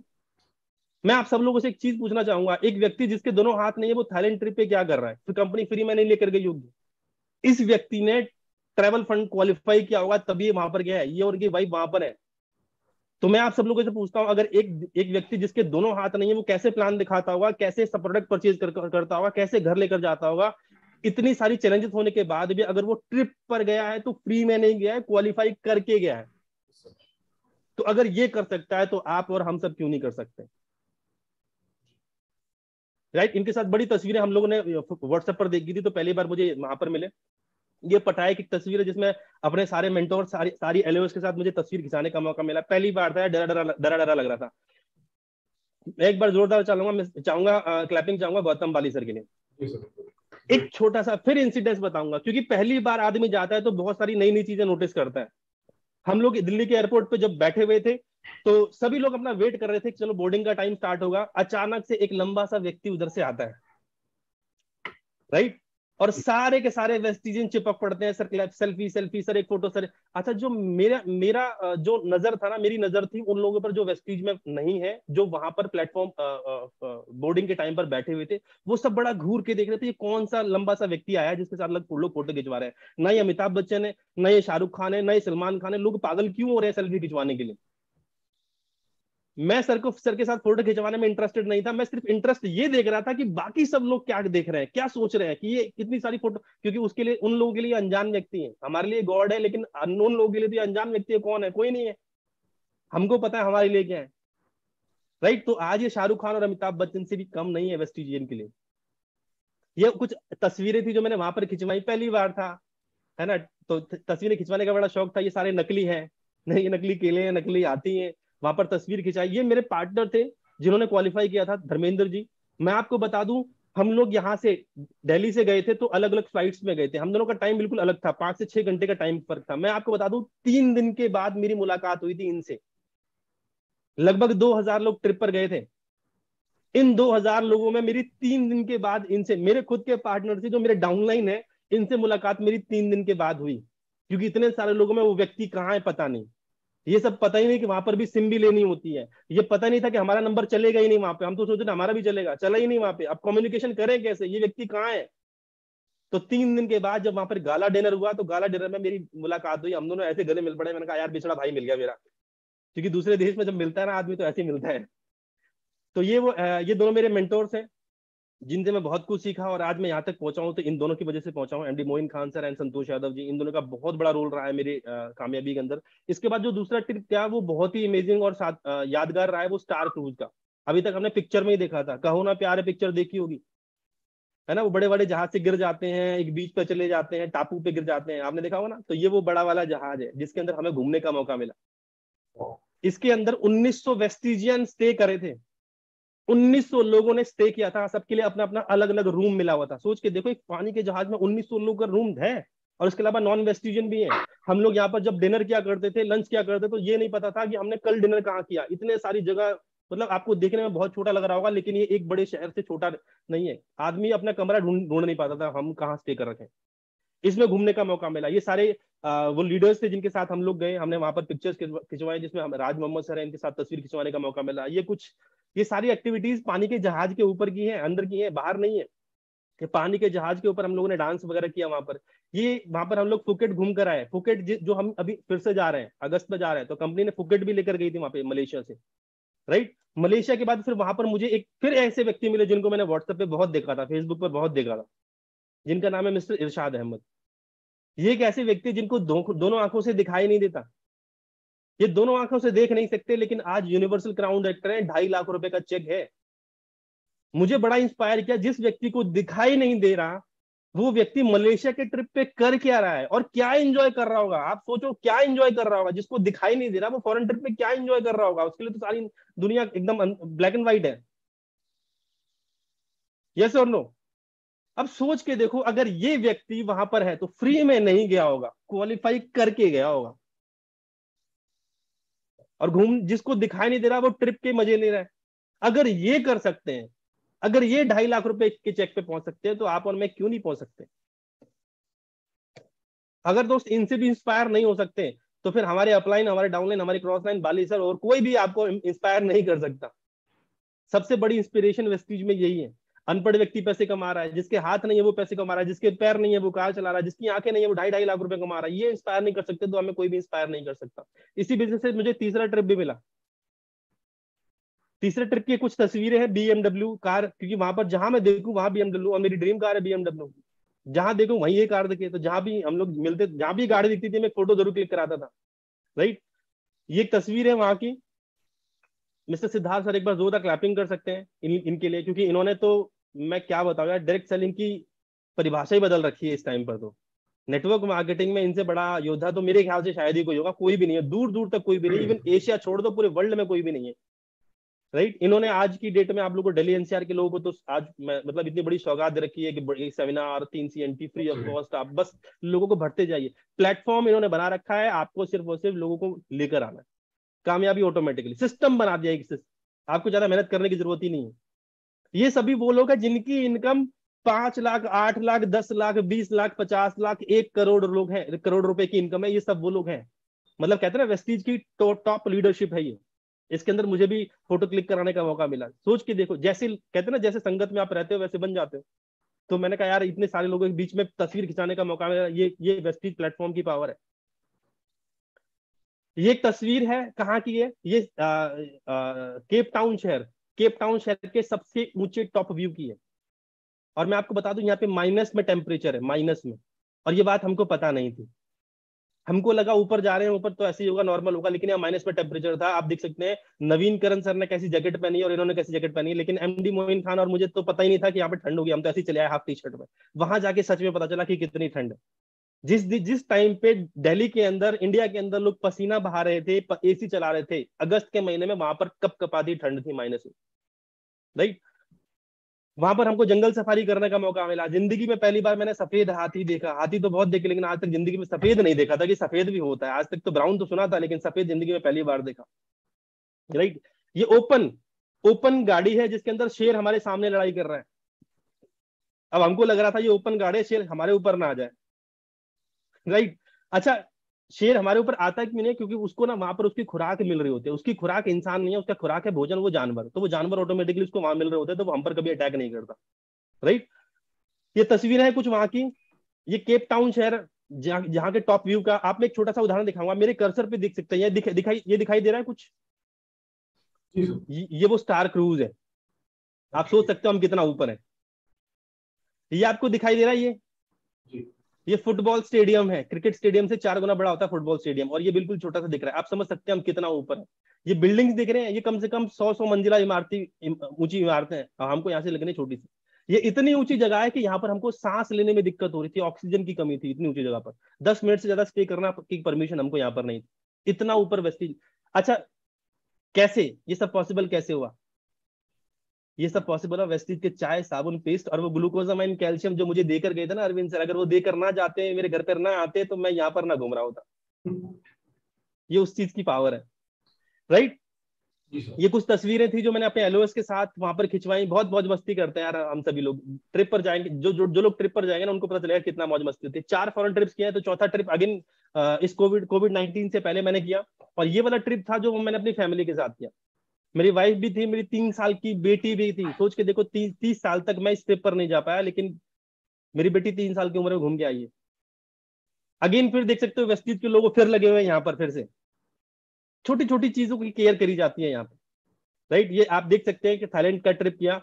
मैं आप सब लोगों से एक चीज़ पूछना चाहूँगा। एक व्यक्ति जिसके दोनों हाथ नहीं है वो थाईलैंड ट्रिप पे क्या कर रहा है? फिर कंपनी फ्री में नहीं लेकर गई होगी। इस व्यक्ति ने ट्रेवल फंड क्वालिफाई किया होगा तभी वहाँ पर गया है। ये और वाइफ वहाँ पर है। तो मैं आप सब लोगों से पूछता हूँ अगर एक एक व्यक्ति जिसके दोनों हाथ नहीं है वो कैसे प्लान दिखाता होगा? कैसे सब प्रोडक्ट परचेज कर, करता होगा? कैसे घर लेकर जाता होगा? इतनी सारी चैलेंजेस होने के बाद भी अगर वो ट्रिप पर गया है तो फ्री में नहीं गया है क्वालिफाई करके गया है। तो अगर ये कर सकता है तो आप और हम सब क्यों नहीं कर सकते? राइट इनके साथ बड़ी तस्वीरें हम लोगों ने व्हाट्सएप पर देखी थी तो पहली बार मुझे वहाँ पर मिले। ये पटाए की तस्वीर है जिसमें अपने सारे मेंटोर सारी सारी एलओएस के साथ मुझे तस्वीर खिंचाने का मौका मिला। पहली बार था डरा डरा डरा डरा लग रहा था। एक बार जोरदार चलूँगा मैं चाहूँगा क्लैपिंग चाहूँगा गौतम बाली सर के लिए। एक छोटा सा फिर इंसिडेंस बताऊँगा क्योंकि पहली बार आदमी जाता है तो बहुत सारी नई नई चीज़ें नोटिस करता है। हम लोग दिल्ली के एयरपोर्ट पे जब बैठे हुए थे तो सभी लोग अपना वेट कर रहे थे चलो बोर्डिंग का टाइम स्टार्ट होगा। अचानक से एक लंबा सा व्यक्ति उधर से आता है। राइट और सारे के सारे वेस्टिजियन चिपक पड़ते हैं। सर सेल्फी सेल्फी सर एक फ़ोटो सर अच्छा जो मेरा मेरा जो नज़र था ना, मेरी नज़र थी उन लोगों पर जो वेस्टिज में नहीं है, जो वहाँ पर प्लेटफॉर्म बोर्डिंग के टाइम पर बैठे हुए थे, वो सब बड़ा घूर के देख रहे थे, ये कौन सा लंबा सा व्यक्ति आया जिसके साथ लोग लोग फ़ोटो खिंचवा रहे हैं। ना ये अमिताभ बच्चन है, ना ये शाहरुख खान है, ना ये सलमान खान है। लोग पागल क्यों हो रहे हैं सेल्फी खिंचवाने के लिए? मैं सर को, सर के साथ फ़ोटो खिंचवाने में इंटरेस्टेड नहीं था, मैं सिर्फ़ इंटरेस्ट ये देख रहा था कि बाकी सब लोग क्या देख रहे हैं, क्या सोच रहे हैं कि ये कितनी सारी फ़ोटो, क्योंकि उसके लिए, उन लोगों के लिए अनजान व्यक्ति है। हमारे लिए गॉड है, लेकिन अननोन लोगों के लिए भी अनजान व्यक्ति है, कौन है? कोई नहीं है। हमको पता है हमारे लिए क्या है। राइट तो आज ये शाहरुख खान और अमिताभ बच्चन से भी कम नहीं है वेस्टिजियन के लिए। ये कुछ तस्वीरें थी जो मैंने वहाँ पर खिंचवाई, पहली बार था। है ना? तो तस्वीरें खिंचवाने का बड़ा शौक था, ये सारे नकली है। नहीं, ये नकली केले हैं, नकली आती हैं। वहाँ पर तस्वीर खिंचाई। ये मेरे पार्टनर थे, जिन्होंने क्वालिफाई किया था, धर्मेंद्र जी। मैं आपको बता दूँ, हम लोग यहाँ से दिल्ली से गए थे तो अलग अलग फ्लाइट्स में गए थे। हम दोनों का टाइम बिल्कुल अलग था, पाँच से छह घंटे का टाइम फ़र्क था। मैं आपको बता दूँ, तीन दिन के बाद मेरी मुलाकात हुई थी इनसे। लगभग दो हज़ार लोग ट्रिप पर गए थे। इन दो हज़ार लोगों में मेरी तीन दिन के बाद इनसे, मेरे खुद के पार्टनर थे जो मेरे डाउनलाइन है, इनसे मुलाकात मेरी तीन दिन के बाद हुई। क्योंकि इतने सारे लोगों में वो व्यक्ति कहाँ है, पता नहीं। ये सब पता ही नहीं कि वहाँ पर भी सिम भी लेनी होती है। ये पता नहीं था कि हमारा नंबर चलेगा ही नहीं वहाँ पे। हम तो सोचते हमारा भी चलेगा। चला ही नहीं वहाँ पे। अब कम्युनिकेशन करें कैसे? ये व्यक्ति कहाँ है? तो तीन दिन के बाद जब वहाँ पर गाला डिनर हुआ तो गाला डिनर में मेरी मुलाकात हुई। हम दोनों ऐसे गले मिल पड़े। मैंने कहा, यार बिछड़ा भाई मिल गया मेरा। क्योंकि दूसरे देश में जब मिलता है ना, आदमी तो ऐसे ही मिलता है। तो ये वो ये दोनों मेरे मेंटोर्स हैं। जिनसे मैं बहुत कुछ सीखा और आज मैं यहाँ तक पहुँचा हूँ तो इन दोनों की वजह से पहुँचा हूँ। MD Moin Khan sir and Santosh Yadav ji इन दोनों का बहुत बड़ा रोल रहा है मेरी कामयाबी के अंदर। इसके बाद जो दूसरा ट्रिप क्या वो बहुत ही अमेजिंग और साथ आ, यादगार रहा है वो स्टार क्रूज का। अभी तक हमने पिक्चर में ही देखा था। कहो ना प्यारे पिक्चर देखी होगी। है ना? वो बड़े बड़े जहाज़ से गिर जाते हैं एक बीच पे चले जाते हैं टापू पे गिर जाते हैं। आपने देखा होगा ना? तो ये वो बड़ा वाला जहाज़ है जिसके अंदर हमें घूमने का मौका मिला। इसके अंदर 1900 वेस्टिजियन स्टे करे थे। 1900 लोगों ने स्टे किया था, सबके लिए अपना अपना अलग अलग रूम मिला हुआ था। सोच के देखो, एक पानी के जहाज़ में 1900 लोग का रूम है, और इसके अलावा नॉन वेस्टिजियन भी है। हम लोग यहाँ पर जब डिनर किया करते थे लंच किया करते तो ये नहीं पता था कि हमने कल डिनर कहाँ किया। इतने सारी जगह मतलब आपको देखने में बहुत छोटा लग रहा होगा, लेकिन ये एक बड़े शहर से छोटा नहीं है। आदमी अपना कमरा ढूंढ ढूंढ नहीं पाता था, हम कहाँ स्टे कर रखे इसमें घूमने का मौका मिला। ये सारे वो लीडर्स थे जिनके साथ हम लोग गए, हमने वहाँ पर पिक्चर्स खिंचवाए जिसमें हम राज मोहम्मद सर है, इनके साथ तस्वीर खिंचवाने का मौका मिला। ये कुछ, ये सारी एक्टिविटीज़ पानी के जहाज़ के ऊपर की है, अंदर की है, बाहर नहीं है। कि पानी के जहाज़ के ऊपर हम लोगों ने डांस वगैरह किया वहाँ पर। ये वहाँ पर हम लोग फुकेट घूम कर आए। फुकेट जो हम अभी फिर से जा रहे हैं, अगस्त में जा रहे हैं तो कंपनी ने फुकेट भी लेकर गई थी वहाँ पे मलेशिया से। राइट मलेशिया के बाद फिर वहाँ पर मुझे एक, फिर ऐसे व्यक्ति मिले जिनको मैंने व्हाट्सएप पे बहुत देखा था फेसबुक पर बहुत देखा था, जिनका नाम है मिस्टर इरशाद अहमद। ये एक ऐसे व्यक्ति जिनको दो, दोनों आँखों से दिखाई नहीं देता। ये दोनों आँखों से देख नहीं सकते लेकिन आज यूनिवर्सल क्राउन डायरेक्टर है ढाई लाख रुपए का चेक है। मुझे बड़ा इंस्पायर किया जिस व्यक्ति को दिखाई नहीं दे रहा वो व्यक्ति मलेशिया के ट्रिप पे कर क्या रहा है और क्या एंजॉय कर रहा होगा? आप सोचो क्या एंजॉय कर रहा होगा? जिसको दिखाई नहीं दे रहा वो फॉरेन ट्रिप पे क्या एंजॉय कर रहा होगा? उसके लिए तो सारी दुनिया एकदम ब्लैक एंड व्हाइट है। यस और नो अब सोच के देखो, अगर ये व्यक्ति वहाँ पर है तो फ्री में नहीं गया होगा क्वालिफाई करके गया होगा। और घूम, जिसको दिखाई नहीं दे रहा, वो ट्रिप के मज़े ले रहा है। अगर ये कर सकते हैं, अगर ये ढाई लाख रुपए के चेक पे पहुँच सकते हैं तो आप और मैं क्यों नहीं पहुँच सकते? अगर दोस्त इनसे भी इंस्पायर नहीं हो सकते तो फिर हमारे अपलाइन हमारे डाउनलाइन हमारे क्रॉस लाइन बाली सर और कोई भी आपको इंस्पायर नहीं कर सकता। सबसे बड़ी इंस्पिरेशन वेस्टीज में यही है। अनपढ़ व्यक्ति पैसे कमा रहा है, जिसके हाथ नहीं है वो पैसे कमा रहा है, जिसके पैर नहीं है वो कार चला रहा है, जिसकी आँखें नहीं है वो ढाई ढाई लाख रुपए कमा रहा है, ये इंस्पायर नहीं कर सकते तो हमें कोई भी इंस्पायर नहीं कर सकता। इसी वजह से मुझे तीसरा ट्रिप भी मिला। तीसरे ट्रिप की कुछ तस्वीरें हैं बीएमडब्ल्यू कार, क्योंकि वहाँ पर जहाँ मैं देखूँ, वहाँ बीएमडब्ल्यू और मेरी ड्रीम कार है बीएमडब्ल्यू जहाँ देखूँ, वहीं ये कार दिखे तो जहाँ भी हम लोग मिलते, जहाँ भी गाड़ी दिखती थी, मैं फ़ोटो ज़रूर क्लिक कराता था। राइट ये एक तस्वीर है वहाँ की। मिस्टर सिद्धार्थ सर एक बार जोरदार क्लैपिंग कर सकते हैं इन, इनके लिए क्योंकि इन्होंने तो मैं क्या बताऊँ यार डायरेक्ट सेलिंग की परिभाषा ही बदल रखी है इस टाइम पर तो। नेटवर्क मार्केटिंग में इनसे बड़ा योद्धा तो मेरे ख्याल से शायद ही कोई होगा कोई भी नहीं है दूर दूर तक कोई भी नहीं इवन एशिया छोड़ दो पूरे वर्ल्ड में कोई भी नहीं है। राइट इन्होंने आज की डेट में आप लोगों को दिल्ली एनसीआर के लोगों को तो आज मतलब इतनी बड़ी सौगात दे रखी है कि सेमिनार तीन C N T free of cost आप बस लोगों को भरते जाइए। प्लेटफॉर्म इन्होंने बना रखा है आपको सिर्फ़ और सिर्फ़ लोगों को लेकर आना है। कामयाबी ऑटोमेटिकली सिस्टम बना दिया एक आपको ज़्यादा मेहनत करने की ज़रूरत ही नहीं है। ये सभी वो लोग हैं जिनकी इनकम पाँच लाख, आठ लाख, दस लाख, बीस लाख, पचास लाख, एक करोड़ लोग हैं, करोड़ रुपए की इनकम है, ये सब वो लोग हैं। मतलब कहते हैं ना वेस्टीज की टॉप लीडरशिप है ये। इसके अंदर मुझे भी फ़ोटो क्लिक कराने का मौका मिला। सोच के देखो, जैसे, कहते ना, जैसे संगत में आप रहते हो, वैसे बन जाते हो। तो मैंने कहा, यार, इतने सारे लोगों के बीच में तस्वीर खिंचाने का मौका मिला। ये ये वेस्टीज प्लेटफॉर्म की पावर है। ये एक तस्वीर है, कहाँ की है? ये केप टाउन शहर। केप टाउन शहर के सबसे ऊँचे टॉप व्यू की है। और मैं आपको बता दूँ, यहाँ पे माइनस में टेम्परेचर है माइनस में। और ये बात हमको पता नहीं थी। हमको लगा ऊपर जा रहे हैं, ऊपर तो ऐसे ही होगा नॉर्मल होगा, लेकिन यहाँ माइनस में टेम्परेचर था। आप देख सकते हैं, नवीन करण सर ने कैसी जैकेट पहनी है और इन्होंने कैसी जैकेट पहनी है, लेकिन एमडी मोइन खान और मुझे तो पता ही नहीं था कि यहाँ पे ठंड होगी। हम तो ऐसे चले आए हाफ़ टी शर्ट में। वहाँ जाके सच में पता चला कि कितनी ठंड है। जिस जिस टाइम पे दिल्ली के अंदर इंडिया के अंदर लोग पसीना बहा रहे थे एसी चला रहे थे, अगस्त के महीने में वहाँ पर कप कपाती ठंड थी माइनस राइट वहाँ पर हमको जंगल सफारी करने का मौका मिला। ज़िंदगी में पहली बार मैंने सफ़ेद हाथी देखा। हाथी तो बहुत देखे, लेकिन आज तक ज़िंदगी में सफ़ेद नहीं देखा था कि सफ़ेद भी होता है। आज तक तो ब्राउन तो सुना था, लेकिन सफ़ेद ज़िंदगी में पहली बार देखा। राइट ये ओपन ओपन गाड़ी है जिसके अंदर शेर हमारे सामने लड़ाई कर रहा है। अब हमको लग रहा था ये ओपन गाड़ी शेर हमारे ऊपर ना आ जाए। राइट अच्छा शेर हमारे ऊपर आता है क्यों नहीं क्योंकि उसको ना वहाँ पर उसकी खुराक मिल रही होती है। उसकी खुराक इंसान नहीं है उसका खुराक है भोजन वो जानवर। तो वो जानवर ऑटोमेटिकली उसको वहाँ मिल रहे होते हैं तो वो हम पर कभी अटैक नहीं करता। राइट ये तस्वीर है कुछ वहाँ की। ये केप टाउन शहर जहाँ के टॉप व्यू का। आप मैं एक छोटा सा उदाहरण दिखाऊँगा। मेरे कर्सर पे दिख सकते हैं। ये दिख, दिखाई ये दिखाई दे रहा है कुछ? ये वो स्टार क्रूज है। आप सोच सकते हो हम कितना ऊपर है। ये आपको दिखाई दे रहा है ये? ये फुटबॉल स्टेडियम है, क्रिकेट स्टेडियम से चार गुना बड़ा होता है फुटबॉल स्टेडियम, और ये बिल्कुल छोटा सा दिख रहा है। आप समझ सकते हैं हम कितना ऊपर है। ये बिल्डिंग्स दिख रहे हैं, ये कम से कम सौ सौ मंजिला इमारती ऊँची इमारतें हैं। हमको यहाँ से लगनी छोटी सी। ये इतनी ऊँची जगह है कि यहाँ पर हमको सांस लेने में दिक्कत हो रही थी, ऑक्सीजन की कमी थी इतनी ऊँची जगह पर। दस मिनट से ज़्यादा स्टे करना की परमिशन हमको यहाँ पर नहीं थी। इतना ऊपर वेस्टिज अच्छा कैसे? ये सब पॉसिबल कैसे हुआ? ये सब पॉसिबल है। वेस्टीज के चाय साबुन पेस्ट और वो ग्लूकोजामाइन कैल्शियम जो मुझे देकर गए थे ना अरविंद सर अगर वो देकर ना जाते मेरे घर पर ना आते तो मैं यहाँ पर ना घूम रहा होता। ये उस चीज़ की पावर है। राइट ये कुछ तस्वीरें थी जो मैंने अपने एलओएस के साथ वहाँ पर खिंचवाई। बहुत मौज मस्ती करते हैं यार हम सभी लोग। ट्रिप पर जाएँगे जो जो, जो लोग ट्रिप पर जाएँगे ना उनको पता चलेगा कितना मौज मस्ती होती है। चार फॉरन ट्रिप्स किए हैं तो चौथा ट्रिप अगेन इस कोविड कोविड नाइनटीन से पहले मैंने किया। और ये वाला ट्रिप था जो मैंने अपनी फैमिली के साथ किया। मेरी वाइफ भी थी, मेरी तीन साल की बेटी भी थी। सोच के देखो, तीस तीस साल तक मैं इस ट्रिप पर नहीं जा पाया, लेकिन मेरी बेटी तीन साल की उम्र में घूम के आई है। अगेन फिर देख सकते हो वेस्टीज के लोग फिर लगे हुए हैं यहाँ पर, फिर से। छोटी छोटी चीज़ों की केयर करी जाती है यहाँ पे राइट ये आप देख सकते हैं कि थाईलैंड का ट्रिप किया।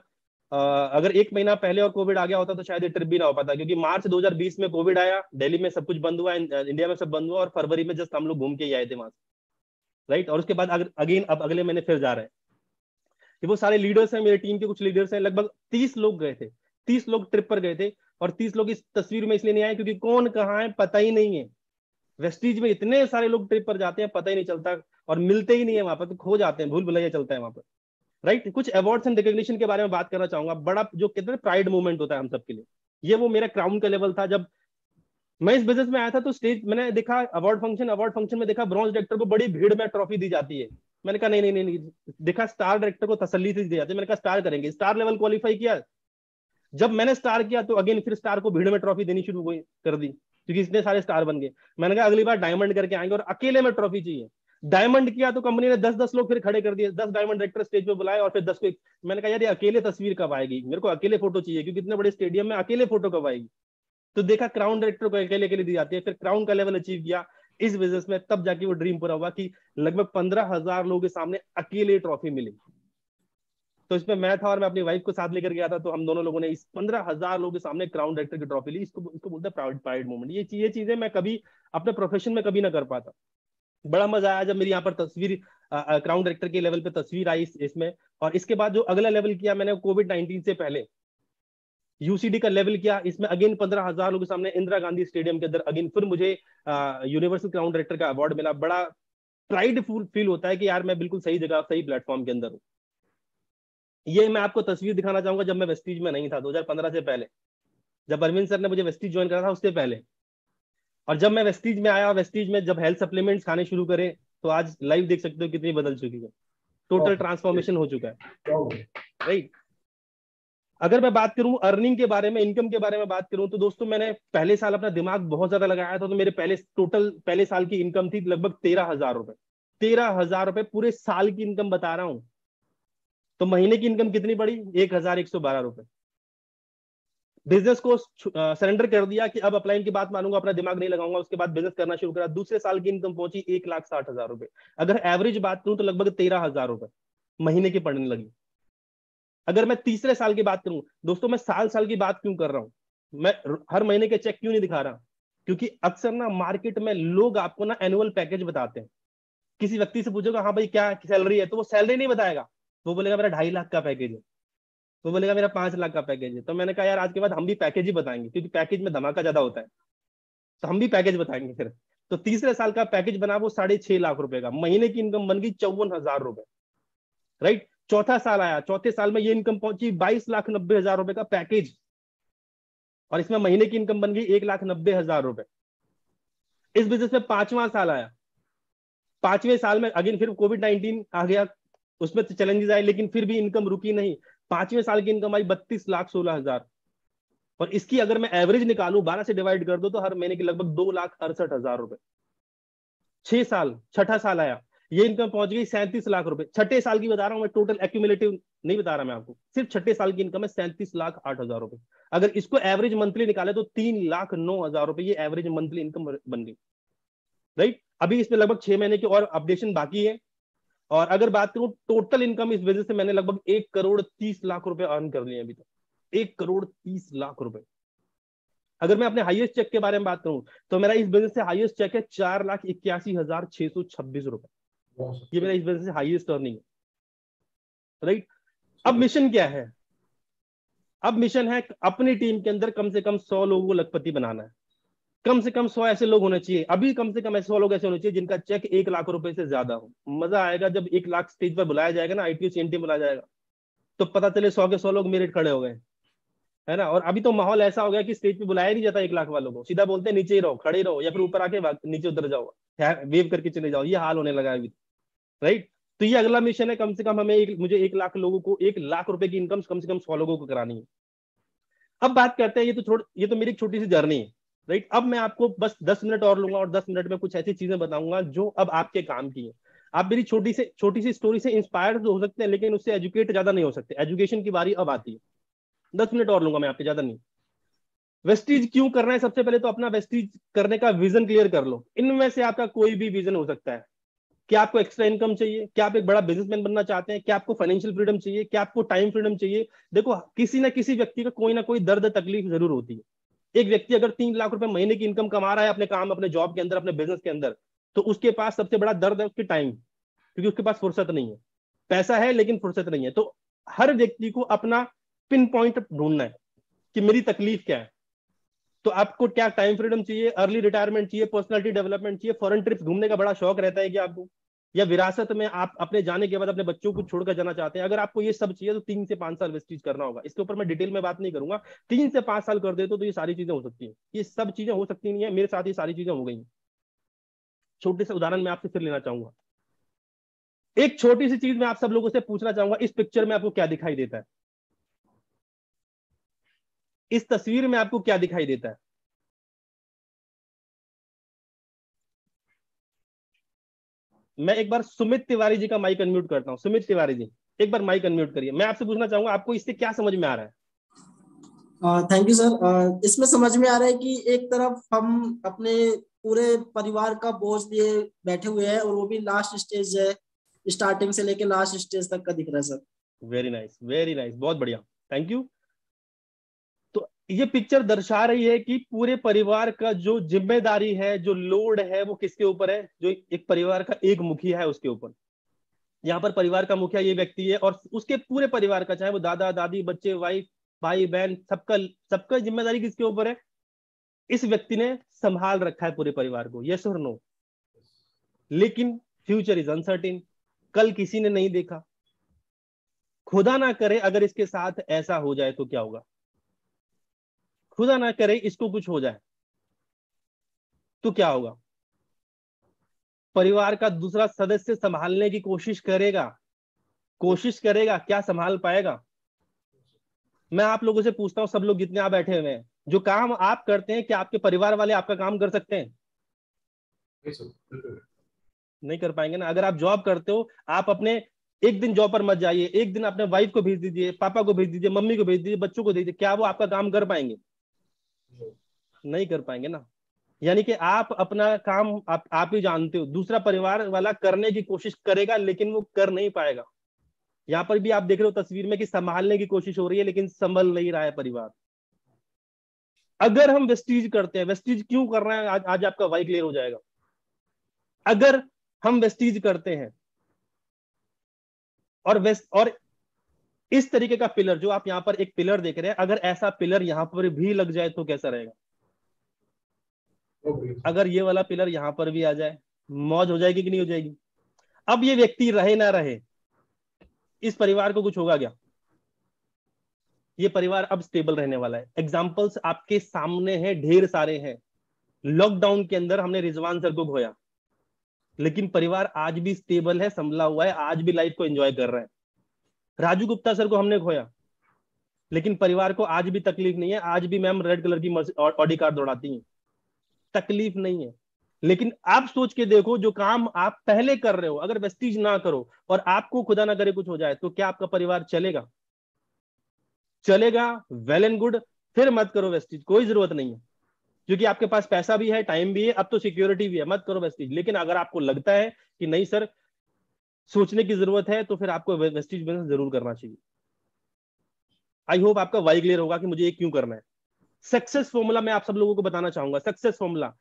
अगर एक महीना पहले और कोविड आ गया होता तो शायद ये ट्रिप भी ना हो पाता, क्योंकि मार्च 2020 में कोविड आया दिल्ली में सब कुछ बंद हुआ इंडिया में सब बंद हुआ, और फरवरी में जस्ट हम लोग घूम के ही आए थे वहाँ से। राइट और उसके बाद अगर अगेन अब अगले महीने फिर जा रहे हैं। कि वो सारे लीडर्स हैं, मेरे टीम के कुछ लीडर्स हैं, लगभग तीस लोग गए थे। तीस लोग ट्रिप पर गए थे और तीस लोग इस तस्वीर में इसलिए नहीं आए क्योंकि कौन, कहाँ है, पता ही नहीं है। वेस्टीज में इतने सारे लोग ट्रिप पर जाते हैं, पता ही नहीं चलता और मिलते ही नहीं है, वहाँ पर तो खो जाते हैं, भूल भुलैया चलता है वहाँ पर। Right right? कुछ अवार्ड्स एंड रिकॉग्निशन के बारे में बात करना चाहूँगा। बड़ा जो कितने प्राइड मूवमेंट होता है हम सबके लिए। ये वो मेरा क्राउन का लेवल था। जब मैं इस बिज़नेस में आया था तो स्टेज मैंने देखा अवार्ड फ़ंक्शन अवार्ड फ़ंक्शन में देखा ब्रॉन्ज डायरेक्टर को बड़ी भीड़ में ट्रॉफी दी जाती है। मैंने कहा नहीं नहीं नहीं, देखा स्टार डायरेक्टर को तसल्ली से दी जाती है मैंने कहा स्टार करेंगे स्टार लेवल क्वालिफाई किया। जब मैंने स्टार किया तो अगेन फिर स्टार को भीड़ में ट्रॉफी देनी शुरू कर दी क्योंकि इतने सारे स्टार बन गए। मैंने कहा अगली बार डायमंड करके आएँगे और अकेले में ट्रॉफी चाहिए। डायमंड किया तो कंपनी ने दस दस लोग फिर खड़े कर दिए दस डायमंड डायरेक्टर स्टेज पे बुलाए और फिर दस को मैंने कहा यार ये अकेले तस्वीर कब आएगी? मेरे को अकेले फ़ोटो चाहिए क्योंकि इतने बड़े स्टेडियम में अकेले फ़ोटो कब आएगी? तो देखा क्राउन डायरेक्टर को अकेले अकेले दी जाती है फिर क्राउन का लेवल अचीव किया इस बिज़नेस में तब जाके वो ड्रीम पूरा हुआ कि लगभग पंद्रह हज़ार लोगों के सामने अकेले ट्रॉफी मिली। तो इसमें मैं था और मैं अपनी वाइफ को साथ लेकर गया था तो हम दोनों लोगों ने इस पंद्रह हज़ार लोगों के सामने क्राउन डायरेक्टर की ट्रॉफी ली। इसको इसको बोलते हैं प्राउड प्राइड मूवमेंट ये ये चीज़ें मैं कभी अपने प्रोफेशन में कभी ना कर पाता। बड़ा मज़ा आया जब मेरी यहाँ पर तस्वीर क्राउन डायरेक्टर के लेवल पे तस्वीर आई इसमें। और इसके बाद जो अगला लेवल किया मैंने कोविड नाइनटीन से पहले। यूसीडी का लेवल किया। इसमें अगेन पंद्रह हज़ार लोगों के सामने इंदिरा गांधी स्टेडियम के अंदर। अगेन फिर मुझे यूनिवर्सल क्राउन डायरेक्टर का अवार्ड मिला। बड़ा प्राइड फील होता है कि यार मैं बिल्कुल सही जगह सही प्लेटफॉर्म के अंदर हूँ। ये मैं आपको तस्वीर दिखाना चाहूँगा जब मैं वेस्टीज में नहीं था 2015 से पहले। जब अरविंद सर ने मुझे वेस्टीज ज्वाइन करा था उससे पहले। और जब मैं वेस्टीज में आया वेस्टीज में जब हेल्थ सप्लीमेंट्स खाने शुरू करे तो आज लाइव देख सकते हो कितनी बदल चुकी है। टोटल ट्रांसफॉर्मेशन हो चुका है। राइट अगर मैं बात करूँ अर्निंग के बारे में इनकम के बारे में बात करूँ तो दोस्तों मैंने पहले साल अपना दिमाग बहुत ज़्यादा लगाया था तो मेरे पहले टोटल पहले साल की इनकम थी लगभग तेरह हज़ार रुपए। तेरह हज़ार रुपए पूरे साल की इनकम बता रहा हूँ। तो महीने की इनकम कितनी पड़ी? एक हज़ार एक सौ बारह रुपए। बिज़नेस को सरेंडर कर दिया कि अब अपलाइन की बात मानूँगा, अपना दिमाग नहीं लगाऊँगा, उसके बाद बिज़नेस करना शुरू करा। दूसरे साल की इनकम पहुँची एक लाख साठ हज़ार रुपए। अगर एवरेज बात करूँ तो लगभग तेरह हज़ार रुपए महीने की पड़ने लगी। अगर मैं तीसरे साल की बात करूँ, दोस्तों, मैं साल साल की बात क्यों कर रहा हूँ? मैं हर महीने के चेक क्यों नहीं दिखा रहा? क्योंकि अक्सर ना मार्केट में लोग आपको ना एनुअल पैकेज बताते हैं। किसी व्यक्ति से पूछोगा हाँ भाई, क्या सैलरी है? तो वो सैलरी नहीं बताएगा। वो बोलेगा, मेरा ढाई लाख का पैकेज है। वो बोलेगा, मेरा पाँच लाख का पैकेज है। तो मैंने कहा, यार, आज के बाद हम भी पैकेज ही बताएँगे, क्योंकि पैकेज में धमाका ज़्यादा होता है। तो हम भी पैकेज बताएँगे फिर। तो तीसरे साल का पैकेज बना वो साढ़े छह लाख रुपए का। महीने की इनकम बन गई चौवन हज़ार रुपए। राइट चौथा साल आया। चौथे साल में ये इनकम पहुँची बाईस लाख नब्बे हज़ार रुपए का पैकेज और इसमें महीने की इनकम बन गई एक लाख नब्बे हज़ार रुपए। इस बिज़नेस में पांचवा साल आया। पाँचवें साल में अगेन फिर कोविड नाइनटीन आ गया। उसमें तो चैलेंजेस आए, लेकिन फिर भी इनकम रुकी नहीं। पाँचवें साल की इनकम आई बत्तीस लाख सोलह हज़ार। और इसकी अगर मैं एवरेज निकालू, बारह से डिवाइड कर दो तो हर महीने की लगभग दो लाख अड़सठ हज़ार रुपए। छह साल, छठा साल आया। ये इनकम पहुँच गई सैंतीस लाख रुपए। छठे साल की बता रहा हूँ मैं टोटल एक्यूमुलेटिव नहीं बता रहा मैं आपको। सिर्फ़ छठे साल की इनकम है सैंतीस लाख आठ हज़ार रुपए। अगर इसको एवरेज मंथली निकाले तो तीन लाख नौ हज़ार रुपए ये एवरेज मंथली इनकम बन गई। राइट अभी इसमें लगभग छह महीने की और अपडेशन बाकी है। और अगर बात करूँ टोटल इनकम इस वजह से मैंने लगभग एक करोड़ तीस लाख रुपए अर्न कर लिए अभी तक। एक करोड़ तीस लाख रुपए। अगर मैं अपने हाईएस्ट चेक के बारे में बात करूँ तो मेरा इस बिज़नेस से हाईएस्ट चेक है चार लाख इक्यासी हज़ार छह सौ छब्बीस रुपए। ये मेरा इस बिज़नेस से हाईएस्ट अर्निंग है। राइट अब मिशन क्या है? अब मिशन है अपनी टीम के अंदर कम से कम सौ लोगों को लखपति बनाना है। कम से कम सौ ऐसे लोग होने चाहिए। अभी कम से कम ऐसे सौ लोग ऐसे होने चाहिए जिनका चेक एक लाख रुपए से ज़्यादा हो। मज़ा आएगा जब एक लाख स्टेज पर बुलाया जाएगा ना आईटीओ सीएनटी बुलाया जाएगा। तो पता चले सौ के सौ लोग मेरिट खड़े हो गए। है ना? और अभी तो माहौल ऐसा हो गया कि स्टेज पे बुलाया नहीं जाता एक लाख वालों को। सीधा बोलते हैं नीचे ही रहो खड़े रहो या फिर ऊपर आके नीचे उतर जाओ। वेव करके चले जाओ। ये हाल होने लगा अभी। राइट? तो ये अगला मिशन है, कम से कम हमें एक, मुझे एक लाख लोगों को, एक लाख रुपए की इनकम कम से कम सौ लोगों को करानी है। अब बात करते हैं, ये तो छोड़ ये तो मेरी एक छोटी सी जर्नी है, राइट? अब मैं आपको बस दस मिनट और लूँगा और दस मिनट में कुछ ऐसी चीज़ें बताऊँगा जो अब आपके काम की है। आप मेरी छोटी से, छोटी सी स्टोरी से इंस्पायर तो हो सकते हैं, लेकिन उससे एजुकेट ज़्यादा नहीं हो सकते। एजुकेशन की बारी अब आती है। दस मिनट और लूँगा मैं आपके, ज़्यादा नहीं। वेस्टीज क्यों करना है? सबसे पहले तो अपना वेस्टीज करने का विजन क्लियर कर लो। इनमें से आपका कोई भी विजन हो सकता है। क्या आपको एक्स्ट्रा इनकम चाहिए, क्या आप एक बड़ा बिजनेसमैन बनना चाहते हैं, क्या आपको फाइनेंशियल फ्रीडम चाहिए, क्या आपको टाइम फ्रीडम चाहिए। देखो, किसी ना किसी व्यक्ति का कोई ना कोई दर्द, तकलीफ़ ज़रूर होती है। एक व्यक्ति अगर तीन लाख रुपए महीने की इनकम कमा रहा है अपने काम, अपने जॉब के अंदर, अपने बिज़नेस के अंदर तो उसके पास सबसे बड़ा दर्द है उसके टाइम क्योंकि उसके पास फुर्सत नहीं है। पैसा है, लेकिन फुर्सत नहीं है। तो हर व्यक्ति को अपना पिन पॉइंट ढूंढना है कि मेरी तकलीफ़ क्या है। तो आपको क्या टाइम फ्रीडम चाहिए? अर्ली रिटायरमेंट चाहिए पर्सनालिटी डेवलपमेंट चाहिए फॉरन ट्रिप घूमने का बड़ा शौक रहता है कि आपको। या विरासत में आप अपने जाने के बाद अपने बच्चों को छोड़कर जाना चाहते हैं अगर आपको ये सब चाहिए तो तीन से पाँच साल वेस्टीज करना होगा। इसके ऊपर मैं डिटेल में बात नहीं करूँगा। तीन से पाँच साल कर दे तो, तो ये सारी चीज़ें हो सकती है। ये सब चीज़ें हो सकती नहीं है। मेरे साथ ये सारी चीज़ें हो गई छोटे से उदाहरण मैं आपसे फिर लेना चाहूँगा। एक छोटी सी चीज़ मैं आप सब लोगों से पूछना चाहूँगा इस पिक्चर में आपको क्या दिखाई देता है? इस तस्वीर में आपको क्या दिखाई देता है? मैं एक बार सुमित तिवारी जी का माइक अनम्यूट करता हूँ। सुमित तिवारी जी एक बार माइक अनम्यूट करिए। मैं आपसे पूछना चाहूँगा आपको इससे क्या समझ में आ रहा है? थैंक यू सर इसमें समझ में आ रहा है कि एक तरफ़ हम अपने पूरे परिवार का बोझ लिए बैठे हुए हैं और वो भी लास्ट स्टेज है स्टार्टिंग से लेके लास्ट स्टेज तक का दिख रहा है sir very nice very nice बहुत बढ़िया। थैंक यू ये पिक्चर दर्शा रही है कि पूरे परिवार का जो ज़िम्मेदारी है, जो लोड है, वो किसके ऊपर है? जो एक परिवार का एक मुखिया है उसके ऊपर। यहाँ पर परिवार का मुखिया ये व्यक्ति है और उसके पूरे परिवार का, चाहे वो दादा, दादी, बच्चे वाइफ भाई, बहन, सबका सबका ज़िम्मेदारी किसके ऊपर है? इस व्यक्ति ने संभाल रखा है पूरे परिवार को यस और नो लेकिन फ्यूचर इज़ अनसर्टिन कल किसी ने नहीं देखा। खुदा ना करे, अगर इसके साथ ऐसा हो जाए तो क्या होगा? खुदा ना करे इसको कुछ हो जाए तो क्या होगा? परिवार का दूसरा सदस्य संभालने की कोशिश करेगा। कोशिश करेगा क्या संभाल पाएगा? मैं आप लोगों से पूछता हूँ सब लोग जितने आप बैठे हुए हैं जो काम आप करते हैं क्या आपके परिवार वाले आपका काम कर सकते हैं? नहीं कर पाएँगे ना। अगर आप जॉब करते हो आप अपने एक दिन जॉब पर मत जाइए एक दिन अपने वाइफ को भेज दीजिए पापा को भेज दीजिए मम्मी को भेज दीजिए बच्चों को भेज दीजिए क्या वो आपका काम कर पाएँगे? नहीं कर पाएँगे ना। यानी कि आप अपना काम आप आप ही जानते हो, दूसरा परिवार वाला करने की कोशिश करेगा, लेकिन वो कर नहीं पाएगा। यहाँ पर भी आप देख रहे हो तस्वीर में कि संभालने की कोशिश हो रही है, लेकिन संभल नहीं रहा है परिवार। अगर हम वेस्टीज करते हैं, वेस्टीज क्यों कर रहे हैं? आज आज आपका वाई क्लियर हो जाएगा। अगर हम वेस्टीज करते हैं, और वेस्ट, और इस तरीके का पिलर जो आप यहाँ पर एक पिलर देख रहे हैं अगर ऐसा पिलर यहाँ पर भी लग जाए तो कैसा रहेगा? अगर ये वाला पिलर यहाँ पर भी आ जाए मौज हो जाएगी कि नहीं हो जाएगी? अब ये व्यक्ति रहे ना रहे इस परिवार को कुछ होगा क्या? ये परिवार अब स्टेबल रहने वाला है। एग्जाम्पल्स आपके सामने हैं ढेर सारे हैं। लॉकडाउन के अंदर हमने रिजवान सर को खोया। लेकिन परिवार आज भी स्टेबल है संभला हुआ है आज भी लाइफ को एंजॉय कर रहा है। राजू गुप्ता सर को हमने खोया। लेकिन परिवार को आज भी तकलीफ़ नहीं है। आज भी मैम रेड कलर की ऑडी कार दौड़ाती हैं। तकलीफ़ नहीं है। लेकिन आप सोच के देखो, जो काम आप पहले कर रहे हो, अगर वेस्टीज ना करो और आपको खुदा ना करे कुछ हो जाए तो क्या आपका परिवार चलेगा? चलेगा वेल एंड गुड फिर मत करो वेस्टीज। कोई ज़रूरत नहीं है। क्योंकि आपके पास पैसा भी है टाइम भी है, अब तो सिक्योरिटी भी है। मत करो वेस्टीज। लेकिन अगर आपको लगता है कि नहीं, सर सोचने की ज़रूरत है तो फिर आपको वेस्टीज बिज़नेस ज़रूर करना चाहिए। आई होप आपका वाई क्लियर होगा कि मुझे ये क्यों करना है। सक्सेस फॉर्मूला मैं आप सब लोगों को बताना चाहूँगा। सक्सेस फॉर्मूला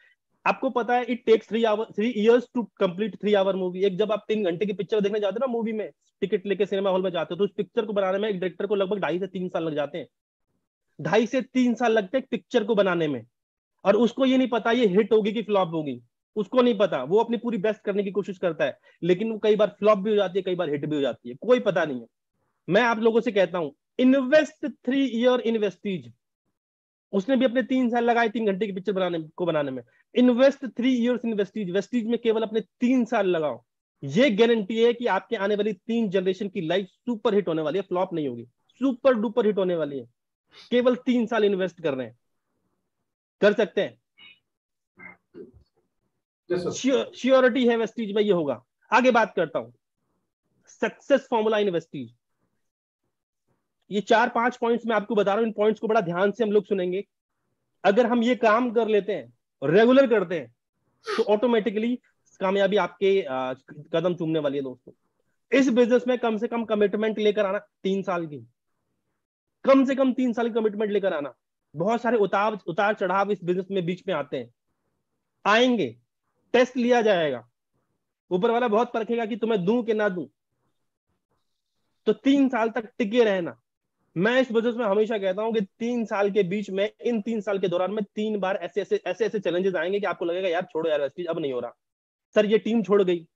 आपको पता है it takes three hour three years to complete three hour movie एक जब आप तीन घंटे की पिक्चर देखने जाते हो ना मूवी में टिकट लेके सिनेमा हॉल में जाते हो तो उस पिक्चर को बनाने में एक डायरेक्टर को लगभग ढाई से तीन साल लग जाते हैं। ढाई से तीन साल लगते हैं पिक्चर को बनाने में। और उसको ये नहीं पता, ये हिट होगी कि फ्लॉप होगी। उसको नहीं पता। वो अपनी पूरी बेस्ट करने की कोशिश करता है, लेकिन वो कई बार फ्लॉप भी हो जाती है, कई बार हिट भी हो जाती है। कोई पता नहीं है। मैं आप लोगों से कहता हूँ इन्वेस्ट थ्री ईयर इन्वेस्टीज उसने भी अपने तीन साल लगाए, तीन घंटे की पिक्चर बनाने को बनाने में। Invest three years in Vestige Vestige में केवल अपने तीन साल लगाओ। ये गारंटी है कि आपके आने वाली तीन जनरेशन की लाइफ सुपर हिट होने वाली है फ्लॉप नहीं होगी। सुपर डुपर हिट होने वाली है। केवल तीन साल इन्वेस्ट कर रहे हैं। कर सकते हैं। श्योरिटी है वेस्टीज में ये होगा। आगे बात करता हूँ। सक्सेस फॉर्मूला इन वेस्टीज ये चार पाँच पॉइंट्स मैं आपको बता रहा हूँ, इन पॉइंट्स को बड़ा ध्यान से हम लोग सुनेंगे। अगर हम ये काम कर लेते हैं रेगुलर करते हैं तो ऑटोमेटिकली कामयाबी आपके कदम चूमने वाली है दोस्तों। इस बिज़नेस में कम से कम कमिटमेंट लेकर आना तीन साल की। कम से कम तीन साल की कमिटमेंट लेकर आना। बहुत सारे उतार उतार चढ़ाव इस बिज़नेस में बीच में आते हैं। आएँगे। टेस्ट लिया जाएगा। ऊपर वाला बहुत परखेगा कि तुम्हें दू कि ना दू। तो तीन साल तक टिके रहना। मैं इस बिज़नेस में हमेशा कहता हूँ कि तीन साल के बीच में, इन तीन साल के दौरान में तीन बार ऐसे ऐसे ऐसे ऐसे चैलेंजेस आएँगे कि आपको लगेगा, यार, छोड़ो यार अब नहीं हो रहा। सर, ये टीम छोड़ गई।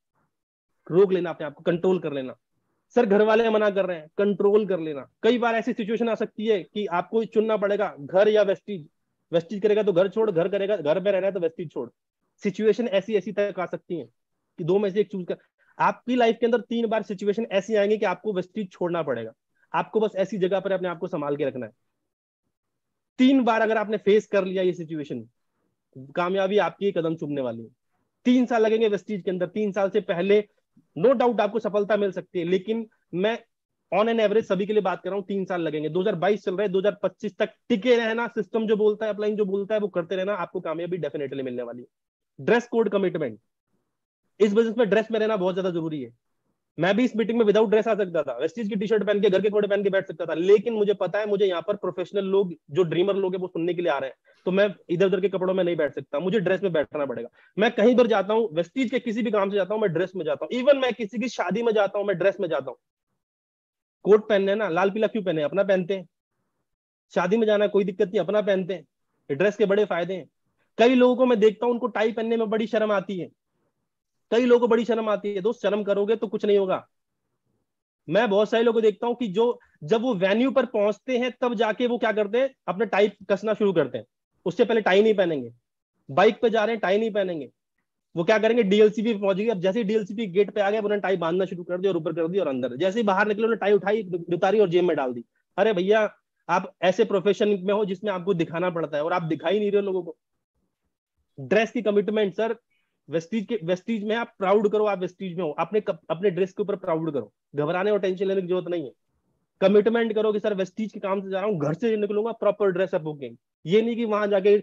रोक लेना अपने आप को कंट्रोल कर लेना। सर घर वाले मना कर रहे हैं कंट्रोल कर लेना। कई बार ऐसी सिचुएशन आ सकती है कि आपको चुनना पड़ेगा, घर या वेस्टीज वेस्टीज करेगा तो घर छोड़, घर करेगा, घर में रहना है तो वेस्टीज छोड़। सिचुएशन ऐसी ऐसी तक आ सकती है कि दो में से एक चूज़ कर। आपकी लाइफ के अंदर तीन बार सिचुएशन ऐसी आएँगे कि आपको वेस्टीज छोड़ना पड़ेगा। आपको बस ऐसी जगह पर अपने आप को संभाल के रखना है। तीन बार अगर आपने फेस कर लिया ये सिचुएशन कामयाबी आपकी कदम चुभने वाली है। तीन साल लगेंगे वेस्टीज के अंदर। तीन साल से पहले नो no डाउट आपको सफलता मिल सकती है, लेकिन मैं ऑन एन एवरेज सभी के लिए बात कर रहा हूँ, तीन साल लगेंगे। 2022 चल रहे हैं 2025 तक टिके रहना सिस्टम जो बोलता है अपलाइन जो बोलता है, वो करते रहना, आपको कामयाबी डेफिनेटली मिलने वाली है। ड्रेस कोड कमिटमेंट इस बिज़नेस में ड्रेस में रहना बहुत ज़्यादा ज़रूरी है। मैं भी इस मीटिंग में विदाउट ड्रेस आ सकता था। वेस्टीज की टी शर्ट पहन के, घर के कपड़े पहन के बैठ सकता था। लेकिन मुझे पता है, मुझे यहाँ पर प्रोफेशनल लोग, जो ड्रीमर लोग हैं, वो सुनने के लिए आ रहे हैं। तो मैं इधर उधर के कपड़ों में नहीं बैठ सकता। मुझे ड्रेस में बैठना पड़ेगा। मैं कहीं पर जाता हूँ वेस्टीज के किसी भी काम से जाता हूँ, मैं ड्रेस में जाता हूँ। इवन मैं किसी की शादी में जाता हूँ, मैं ड्रेस में जाता हूँ। कोट पहनने ना? लाल पीला क्यों पहने? अपना पहनते हैं। शादी में जाना कोई दिक्कत नहीं, अपना पहनते हैं। ड्रेस के बड़े फ़ायदे हैं। कई लोगों को मैं देखता हूँ, उनको टाई पहनने में बड़ी शर्म आती है। कई लोगों को बड़ी शर्म आती है, दोस्त, शर्म करोगे तो कुछ नहीं होगा। मैं बहुत सारे लोगों को देखता हूँ कि जो, जब वो वेन्यू पर पहुँचते हैं, तब जाके वो क्या करते हैं, अपने टाई कसना शुरू करते हैं। उससे पहले टाई नहीं पहनेंगे। बाइक पे जा रहे हैं, टाई नहीं पहनेंगे। वो क्या करेंगे डीएलसीपी पहुँच गए। अब जैसे ही डीएलसीपी गेट पे आ गया उन्होंने टाई बांधना शुरू कर दिया और ऊपर कर दिया और अंदर। जैसे ही बाहर निकले, उन्होंने टाई उठाई, उतारी और जेब में डाल दी। अरे भैया, आप ऐसे प्रोफेशन में हो जिसमें आपको दिखाना पड़ता है और आप दिखाई नहीं रहे लोगों को। ड्रेस की कमिटमेंट सर वेस्टीज के वेस्टीज में आप प्राउड करो, आप वेस्टीज में हो। अपने अपने ड्रेस के ऊपर प्राउड करो। घबराने और टेंशन लेने की ज़रूरत नहीं है। कमिटमेंट करो कि, सर वेस्टीज के काम से जा रहा हूँ, घर से निकलूँगा प्रॉपर ड्रेस अप बुकिंग ये नहीं कि वहाँ जाके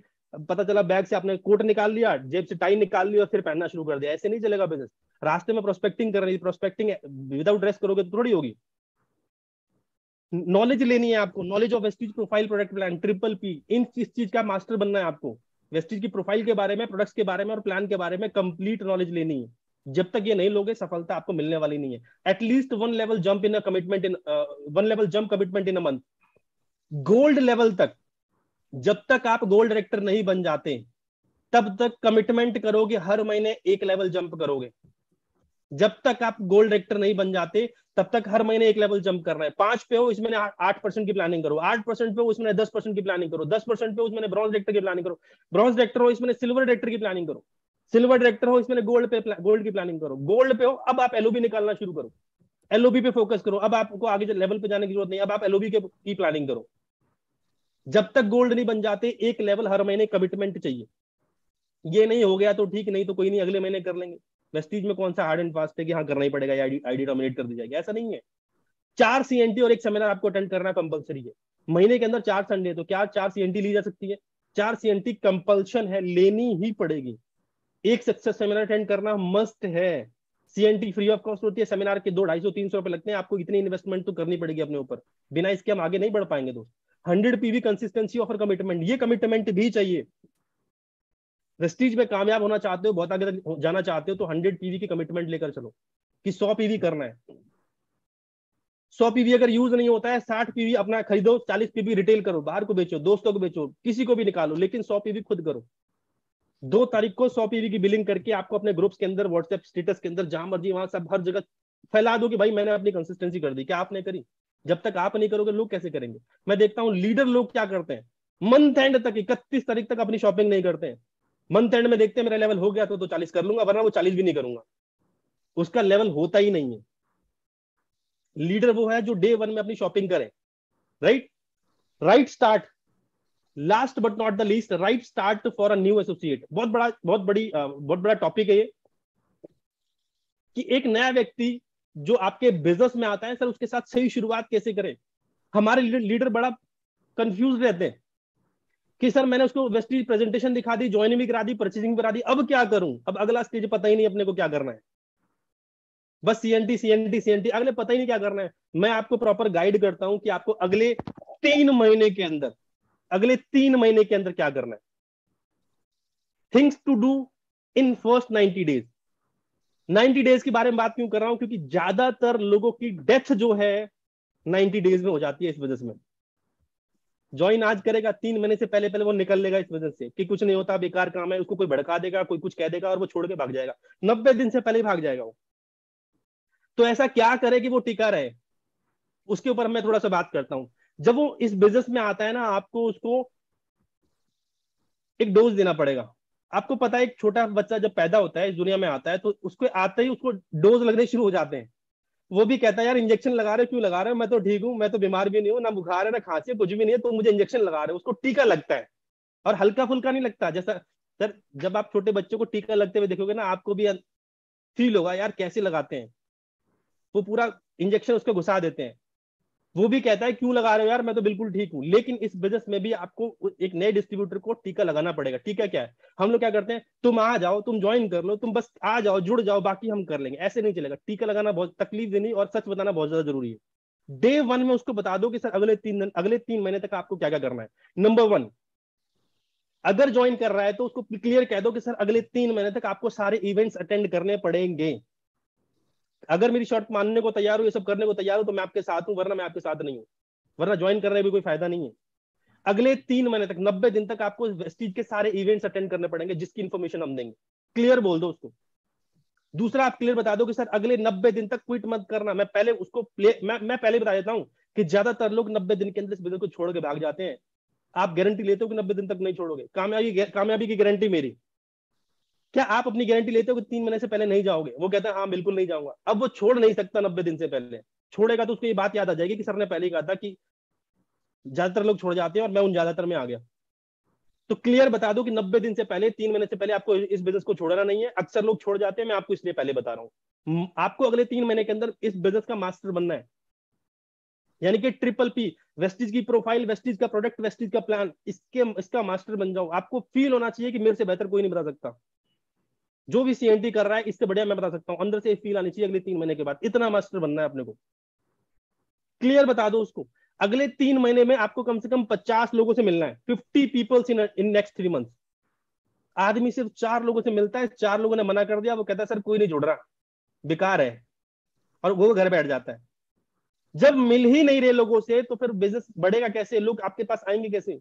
पता चला बैग से आपने कोट निकाल लिया, जेब से टाई निकाल लिया और फिर पहनना शुरू कर दिया। ऐसे नहीं चलेगा बिज़नेस रास्ते में प्रोस्पेक्टिंग कर रही प्रोस्पेक्टिंग विदाउट ड्रेस करोगे तो थोड़ी होगी। नॉलेज लेनी है आपको। Knowledge of Vestige profile product plan triple P इन इस चीज़ का मास्टर बनना है आपको। वेस्टीज की प्रोफ़ाइल के बारे में, प्रोडक्ट्स के बारे में और प्लान के बारे में कंप्लीट नॉलेज लेनी है। जब तक ये नहीं लोगे, सफलता आपको मिलने वाली नहीं है। At least one level jump in commitment in one level jump commitment in a month gold level तक, जब तक आप गोल्ड डायरेक्टर नहीं बन जाते, तब तक कमिटमेंट करोगे, हर महीने एक लेवल जंप करोगे। जब तक आप गोल्ड डायरेक्टर नहीं बन जाते, तब तक हर महीने एक लेवल जंप कर रहे हैं। पाँच पे हो इसमें आठ परसेंट की प्लानिंग करो। आठ परसेंट पे हो इसमें दस परसेंट की प्लानिंग करो। दस परसेंट पे उसमें ब्रॉन्ज डायरेक्टर की प्लानिंग करो। ब्रॉन्ज डायरेक्टर हो इसमें सिल्वर डायरेक्टर की प्लानिंग करो। सिल्वर डायरेक्टर हो इसमें गोल्ड पे गोल्ड की प्लानिंग करो। गोल्ड पे हो, अब आप एलओबी निकालना शुरू करो। एलओबी पे फोकस करो। अब आपको आगे लेवल पे जाने की ज़रूरत नहीं, अब आप एलओबी की प्लानिंग करो। जब तक गोल्ड नहीं बन जाते, एक लेवल हर महीने कमिटमेंट चाहिए। ये नहीं हो गया तो ठीक, नहीं तो कोई नहीं, अगले महीने कर लेंगे। वेस्टीज में कौन सा हार्ड एंड फास्ट है कि हाँ करना ही पड़ेगा आईडी डोमिनेट कर दी जाएगी। ऐसा नहीं है। चार सीएनटी और एक सेमिनार आपको अटेंड करना कंपलसरी है। महीने के अंदर चार संडे तो क्या चार सीएनटी ली जा सकती है? चार सीएनटी कंपल्शन है, लेनी ही पड़ेगी। एक सक्सेस सेमिनार अटेंड करना मस्ट है। सीएनटी फ्री ऑफ़ कॉस्ट होती है सेमिनार के दो ढाई सौ, तीन सौ रुपए लगते हैं, आपको इतनी इन्वेस्टमेंट तो करनी पड़ेगी अपने ऊपर। बिना इसके हम आगे नहीं बढ़ पाएँगे दोस्त। Hundred PV consistency offer commitment ये कमिटमेंट भी चाहिए। प्रेस्टीज में कामयाब होना चाहते हो, बहुत आगे तक जाना चाहते हो तो हंड्रेड पीवी की कमिटमेंट लेकर चलो कि सौ पीवी करना है। सौ पीवी अगर यूज़ नहीं होता है, साठ पीवी अपना खरीदो, चालीस पीवी रिटेल करो, बाहर को बेचो, दोस्तों को बेचो, किसी को भी निकालो, लेकिन सौ पीवी खुद करो। दो तारीख को सौ पीवी की बिलिंग करके आपको अपने ग्रुप्स के अंदर व्हाट्सएप स्टेटस के अंदर, जहाँ मर्ज़ी, वहाँ सब हर जगह फैला दो कि भाई मैंने अपनी कंसिस्टेंसी कर दी, क्या आपने करी? जब तक आप नहीं करोगे, लोग कैसे करेंगे? मैं देखता हूँ लीडर लोग क्या करते हैं? मंथ एंड तक, इकतीस तारीख तक अपनी शॉपिंग नहीं करते हैं। मंथ एंड में देखते हैं मेरा लेवल हो गया तो, तो चालीस कर लूँगा वरना वो चालीस भी नहीं करूँगा। उसका लेवल होता ही नहीं है। लीडर वो है जो डे वन में अपनी शॉपिंग करे right right start last but not the least right start for a new associate बहुत बड़ा बहुत बड़ी बहुत बड़ा टॉपिक है ये। कि एक नया व्यक्ति जो आपके बिज़नेस में आता है सर उसके साथ सही शुरुआत कैसे करें? हमारे लीडर, लीडर बड़ा कंफ्यूज रहते हैं। कि सर मैंने उसको वेस्टीज प्रेजेंटेशन दिखा दी ज्वाइनिंग भी करा दी परचेसिंग करा दी, अब क्या करूँ? अब अगला स्टेज पता ही नहीं अपने को क्या करना है। बस सीएनटी सीएनटी सीएनटी अगले पता ही नहीं क्या करना है। मैं आपको प्रॉपर गाइड करता हूँ कि आपको अगले तीन महीने के अंदर, अगले तीन महीने के अंदर क्या करना है। Things to do in first ninety days ninety days के बारे में बात क्यों कर रहा हूँ? क्योंकि ज़्यादातर लोगों की डेथ जो है नाइनटी डेज़ में हो जाती है इस वजह से। ज्वाइन आज करेगा, तीन महीने से पहले पहले वो निकल लेगा इस वजह से कि कुछ नहीं होता, बेकार काम है, उसको कोई भड़का देगा, कोई कुछ कह देगा और वो छोड़ के भाग जाएगा। नब्बे दिन से पहले भाग जाएगा वो। तो ऐसा क्या करे कि वो टिका रहे? उसके ऊपर मैं थोड़ा सा बात करता हूँ। जब वो इस बिज़नेस में आता है ना, आपको उसको एक डोज देना पड़ेगा। आपको पता है, एक छोटा बच्चा जब पैदा होता है, इस दुनिया में आता है तो उसको आते ही उसको डोज लगने शुरू हो जाते हैं। वो भी कहता है, यार इंजेक्शन लगा रहे क्यों लगा रहे मैं तो ठीक हूँ, मैं तो बीमार भी नहीं हूँ, ना बुखार है, ना खांसी कुछ भी नहीं है तो मुझे इंजेक्शन लगा रहे उसको टीका लगता है। और हल्का फुल्का नहीं लगता। जैसा, सर, जब आप छोटे बच्चों को टीका लगते हुए देखोगे ना, आपको भी फील होगा, यार, कैसे लगाते हैं? वो पूरा इंजेक्शन उसको घुसा देते हैं। वो भी कहता है, क्यों लगा रहे हो यार? मैं तो बिल्कुल ठीक हूँ। लेकिन इस बिज़नेस में भी आपको एक नए डिस्ट्रीब्यूटर को टीका लगाना पड़ेगा। टीका क्या है? हम लोग क्या करते हैं, तुम आ जाओ, तुम ज्वाइन कर लो, तुम बस आ जाओ, जुड़ जाओ, बाकी हम कर लेंगे। ऐसे नहीं चलेगा। टीका लगाना बहुत, तकलीफ़ देनी और सच बताना बहुत ज़्यादा ज़रूरी है। डे वन में उसको बता दो कि सर अगले तीन अगले तीन महीने तक आपको क्या क्या करना है। नंबर वन अगर ज्वाइन कर रहा है तो उसको क्लियर कह दो कि सर अगले तीन महीने तक आपको सारे इवेंट्स अटेंड करने पड़ेंगे। अगर मेरी शर्ट मानने को तैयार हो ये सब करने को तैयार हो तो मैं आपके साथ हूँ वरना मैं आपके साथ नहीं हूँ। वरना ज्वाइन करने भी कोई फ़ायदा नहीं है। अगले तीन महीने तक नब्बे दिन तक आपको वेस्टीज के सारे इवेंट्स अटेंड करने पड़ेंगे जिसकी इन्फॉर्मेशन हम देंगे। क्लियर बोल दो उसको। दूसरा आप क्लियर बता दो कि सर अगले नब्बे दिन तक क्विट मत करना। मैं पहले उसको प्ले मैं, मैं पहले बता देता हूँ कि ज़्यादातर लोग नब्बे दिन के अंदर इस बिज़नेस को छोड़ के भाग जाते हैं। आप गारंटी लेते हो कि नब्बे दिन तक नहीं छोड़ोगे। कामयाबी कामयाबी की गारंटी मेरी। क्या आप अपनी गारंटी लेते हो कि तीन महीने से पहले नहीं जाओगे? वो कहता है हाँ बिल्कुल नहीं जाऊँगा। अब वो छोड़ नहीं सकता नब्बे दिन से पहले। छोड़ेगा तो उसको ये बात याद आ जाएगी कि सर ने पहले ही कहा था कि ज़्यादातर लोग छोड़ जाते हैं और मैं उन ज़्यादातर में आ गया। तो क्लियर बता दो कि नब्बे दिन से पहले, तीन महीने से पहले आपको इस बिज़नेस को छोड़ना नहीं है। अक्सर लोग छोड़ जाते हैं, मैं आपको इसलिए पहले बता रहा हूँ। आपको अगले तीन महीने के अंदर इस बिज़नेस का मास्टर बनना है। यानी कि ट्रिपल पी वेस्टिज की प्रोफ़ाइल वेस्टिज का प्रोडक्ट वेस्टिज का प्लान इसके, इसका मास्टर बन जाओ। आपको फील होना चाहिए कि मेरे से बेहतर कोई नहीं बता सकता। जो भी सीएनटी कर रहा है, इससे बढ़िया मैं बता सकता हूँ। अंदर से फील आनी चाहिए अगले तीन महीने के बाद। इतना मास्टर बनना है अपने को। क्लियर बता दो उसको। अगले तीन महीने में आपको कम से कम पचास लोगों से मिलना है। Fifty peoples in in next three month आदमी सिर्फ़ चार लोगों से मिलता है, चार लोगों ने मना कर दिया, वो कहता है, सर, कोई नहीं जुड़ रहा। बेकार है। और वो घर बैठ जाता है। जब मिल ही नहीं रहे लोगों से तो फिर बिज़नेस बढ़ेगा कैसे? लोग आपके पास आएँगे कैसे?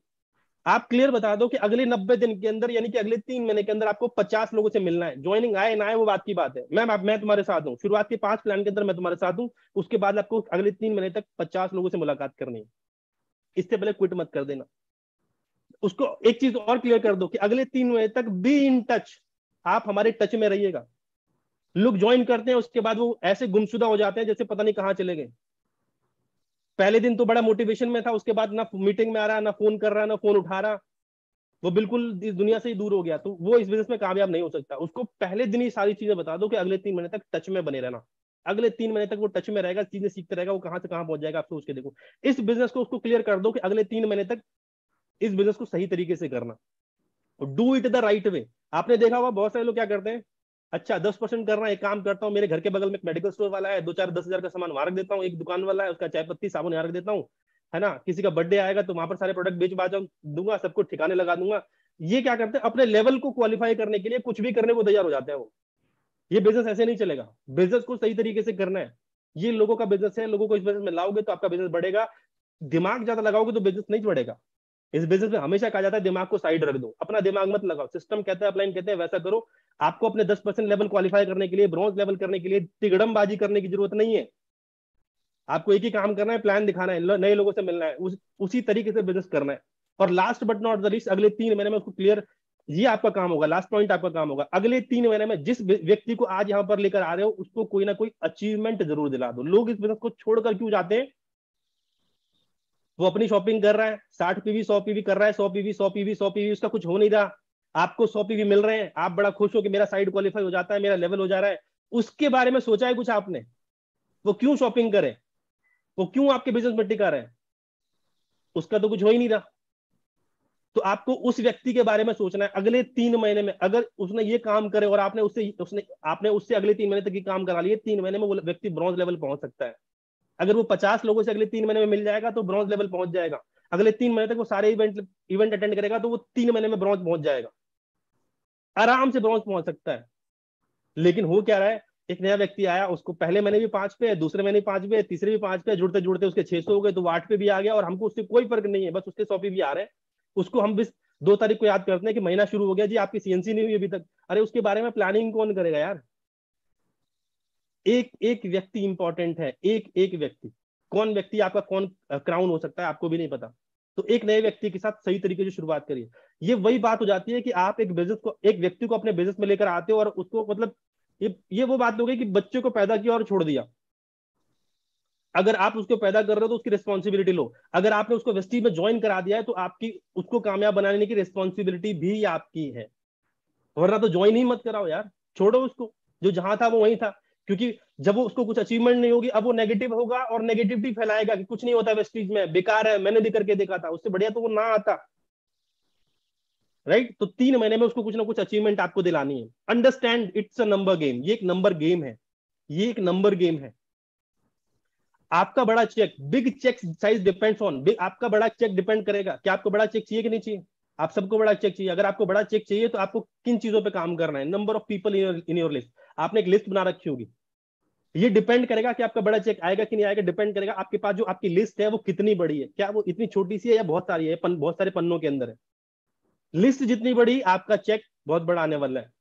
आप क्लियर बता दो कि अगले नब्बे दिन के अंदर, यानी कि अगले तीन महीने के अंदर आपको पचास लोगों से मिलना है। ज्वाइनिंग आए ना आए, वो बात की बात है। मैं मैं तुम्हारे साथ हूँ। शुरुआत के पाँच प्लान के अंदर मैं तुम्हारे साथ हूँ। उसके बाद आपको अगले तीन महीने तक पचास लोगों से मुलाकात करनी है। इससे पहले क्विट मत कर देना। उसको एक चीज़ और क्लियर कर दो कि अगले तीन महीने तक बी इन टच आप हमारे टच में रहिएगा। लोग ज्वाइन करते हैं, उसके बाद वो ऐसे गुमशुदा हो जाते हैं जैसे पता नहीं कहाँ चले गए। पहले दिन तो बड़ा मोटिवेशन में था, उसके बाद ना मीटिंग में आ रहा, ना फ़ोन कर रहा, ना फ़ोन उठा रहा। वो बिल्कुल इस दुनिया से ही दूर हो गया। तो वो इस बिज़नेस में कामयाब नहीं हो सकता। उसको पहले दिन ही सारी चीज़ें बता दो कि अगले तीन महीने तक टच में बने रहना। अगले तीन महीने तक वो टच में रहेगा, चीज़ें सीखते रहेगा, वो कहाँ से कहाँ पहुँच जाएगा, आप सोच के देखो। इस बिज़नेस को उसको क्लियर कर दो कि अगले तीन महीने तक इस बिज़नेस को सही तरीके से करना। Do it the right way आपने देखा हुआ बहुत सारे लोग क्या करते हैं? अच्छा दस परसेंट कर रहा है, एक काम करता हूँ, मेरे घर के बगल में एक मेडिकल स्टोर वाला है दो चार दस हज़ार का सामान वहाँ रख देता हूँ, एक दुकान वाला है, उसका चाय पत्ती, साबुन यहाँ रख देता हूँ, है ना? किसी का बर्थडे आएगा तो वहाँ पर सारे प्रोडक्ट बेच बाजा दूँगा, सबको ठिकाने लगा दूँगा। ये क्या करते हैं, अपने लेवल को क्वालिफाई करने के लिए कुछ भी करने को तैयार हो जाते हैं वो। ये बिज़नेस ऐसे नहीं चलेगा। बिज़नेस को सही तरीके से करना है। ये लोगों का बिज़नेस है, लोगों को इस बिज़नेस में लाओगे तो आपका बिज़नेस बढ़ेगा। दिमाग ज़्यादा लगाओगे तो बिज़नेस नहीं बढ़ेगा। इस बिज़नेस में हमेशा कहा जाता है दिमाग को साइड रख दो। अपना दिमाग मत लगाओ। सिस्टम कहता है अपलाइन कहते हैं वैसा करो। आपको अपने 10 परसेंट लेवल क्वालिफाई करने के लिए ब्रॉन्ज लेवल करने के लिए तिगड़मबाजी करने की ज़रूरत नहीं है। आपको एक ही काम करना है प्लान दिखाना है नए लोगों से मिलना है उस, उसी तरीके से बिज़नेस करना है। और last but not the list अगले तीन महीने में उसको क्लियर ये आपका काम होगा लास्ट पॉइंट आपका काम होगा। अगले तीन महीने में जिस व्यक्ति को आज यहाँ पर लेकर आ रहे हो उसको कोई ना कोई अचीवमेंट ज़रूर दिला दो। लोग इस बिज़नेस को छोड़कर क्यों जाते हैं? वो अपनी शॉपिंग कर रहा है, साठ पीवी, सौ पीवी कर रहा है, सौ पीवी सौ पीवी सौ पीवी, उसका कुछ हो नहीं रहा। आपको सौ पीवी मिल रहे हैं, आप बड़ा खुश हो कि मेरा साइड क्वालिफाई हो जाता है, मेरा लेवल हो जा रहा है। उसके बारे में सोचा है कुछ आपने? वो क्यों शॉपिंग करे? वो क्यों आपके बिज़नेस में टिका रहे उसका तो कुछ हो ही नहीं रहा। तो आपको उस व्यक्ति के बारे में सोचना है, अगले तीन महीने में, अगर उसने ये काम करे और आपने उससे, उसने, आपने उससे अगले तीन महीने तक ये काम करा लिए तीन महीने में वो व्यक्ति ब्रॉन्ज लेवल पहुँच सकता है। अगर वो पचास लोगों से अगले तीन महीने में मिल जाएगा तो ब्रॉन्ज लेवल पहुँच जाएगा। अगले तीन महीने तक वो सारे इवेंट इवेंट अटेंड करेगा तो वो तीन महीने में ब्रॉन्ज पहुँच जाएगा। आराम से ब्रॉन्ज पहुँच सकता है। लेकिन हो क्या रहा है? एक नया व्यक्ति आया, उसको पहले महीने भी पाँच पे है, दूसरे महीने पाँच पे तीसरे भी पाँच पे जुड़ते जुड़ते उसके छह सौ हो गए तो आठ पे भी आ गया, और हमको उससे कोई फ़र्क नहीं है, बस उसके सौ पे भी आ रहे हैं। उसको हम दो तारीख को याद करते हैं कि महीना शुरू हो गया। जी, आपकी सीएनसी नहीं हुई अभी तक। अरे, उसके बारे में प्लानिंग कौन करेगा यार? एक एक व्यक्ति इंपॉर्टेंट है, एक एक व्यक्ति। कौन व्यक्ति आपका कौन क्राउन हो सकता है, आपको भी नहीं पता। तो एक नए व्यक्ति के साथ सही तरीके से शुरुआत करिए। ये वही बात हो जाती है कि आप एक बिज़नेस को, एक व्यक्ति को अपने बिज़नेस में लेकर आते हो और उसको मतलब ये ये वो बात हो गई कि बच्चे को पैदा किया और छोड़ दिया। अगर आप उसको पैदा कर रहे हो तो उसकी रिस्पॉन्सिबिलिटी लो। अगर आपने उसको वेस्टी में ज्वाइन करा दिया है तो आपकी, उसको कामयाब बनाने की रिस्पॉन्सिबिलिटी भी आपकी है। वरना तो ज्वाइन ही मत कराओ यार। छोड़ो उसको। जो जहाँ था वो वहीं था। क्योंकि जब वो उसको कुछ अचीवमेंट नहीं होगी, अब वो नेगेटिव होगा और नेगेटिविटी फैलाएगा कि कुछ नहीं होता वेस्टीज में। बेकार है, मैंने भी करके देखा था, उससे बढ़िया तो वो ना आता। राइट तो तीन महीने में उसको कुछ ना कुछ अचीवमेंट आपको दिलानी है। Understand it's a number game ये एक नंबर गेम है। ये एक नंबर गेम है। आपका बड़ा check big check size depends on आपका बड़ा चेक डिपेंड करेगा क्या आपको बड़ा चेक चाहिए कि नहीं चाहिए। आप सबको बड़ा चेक चाहिए। अगर आपको बड़ा चेक चाहिए तो आपको किन चीज़ों पे काम करना है? Number of people in your list आपने एक लिस्ट बना रखी होगी। ये डिपेंड करेगा कि आपका बड़ा चेक आएगा कि नहीं आएगा डिपेंड करेगा आपके पास जो आपकी लिस्ट है वो कितनी बड़ी है। क्या वो इतनी छोटी सी है या बहुत सारी है? पन, बहुत सारे पन्नों के अंदर है। लिस्ट जितनी बड़ी आपका चेक बहुत बड़ा आने वाला है।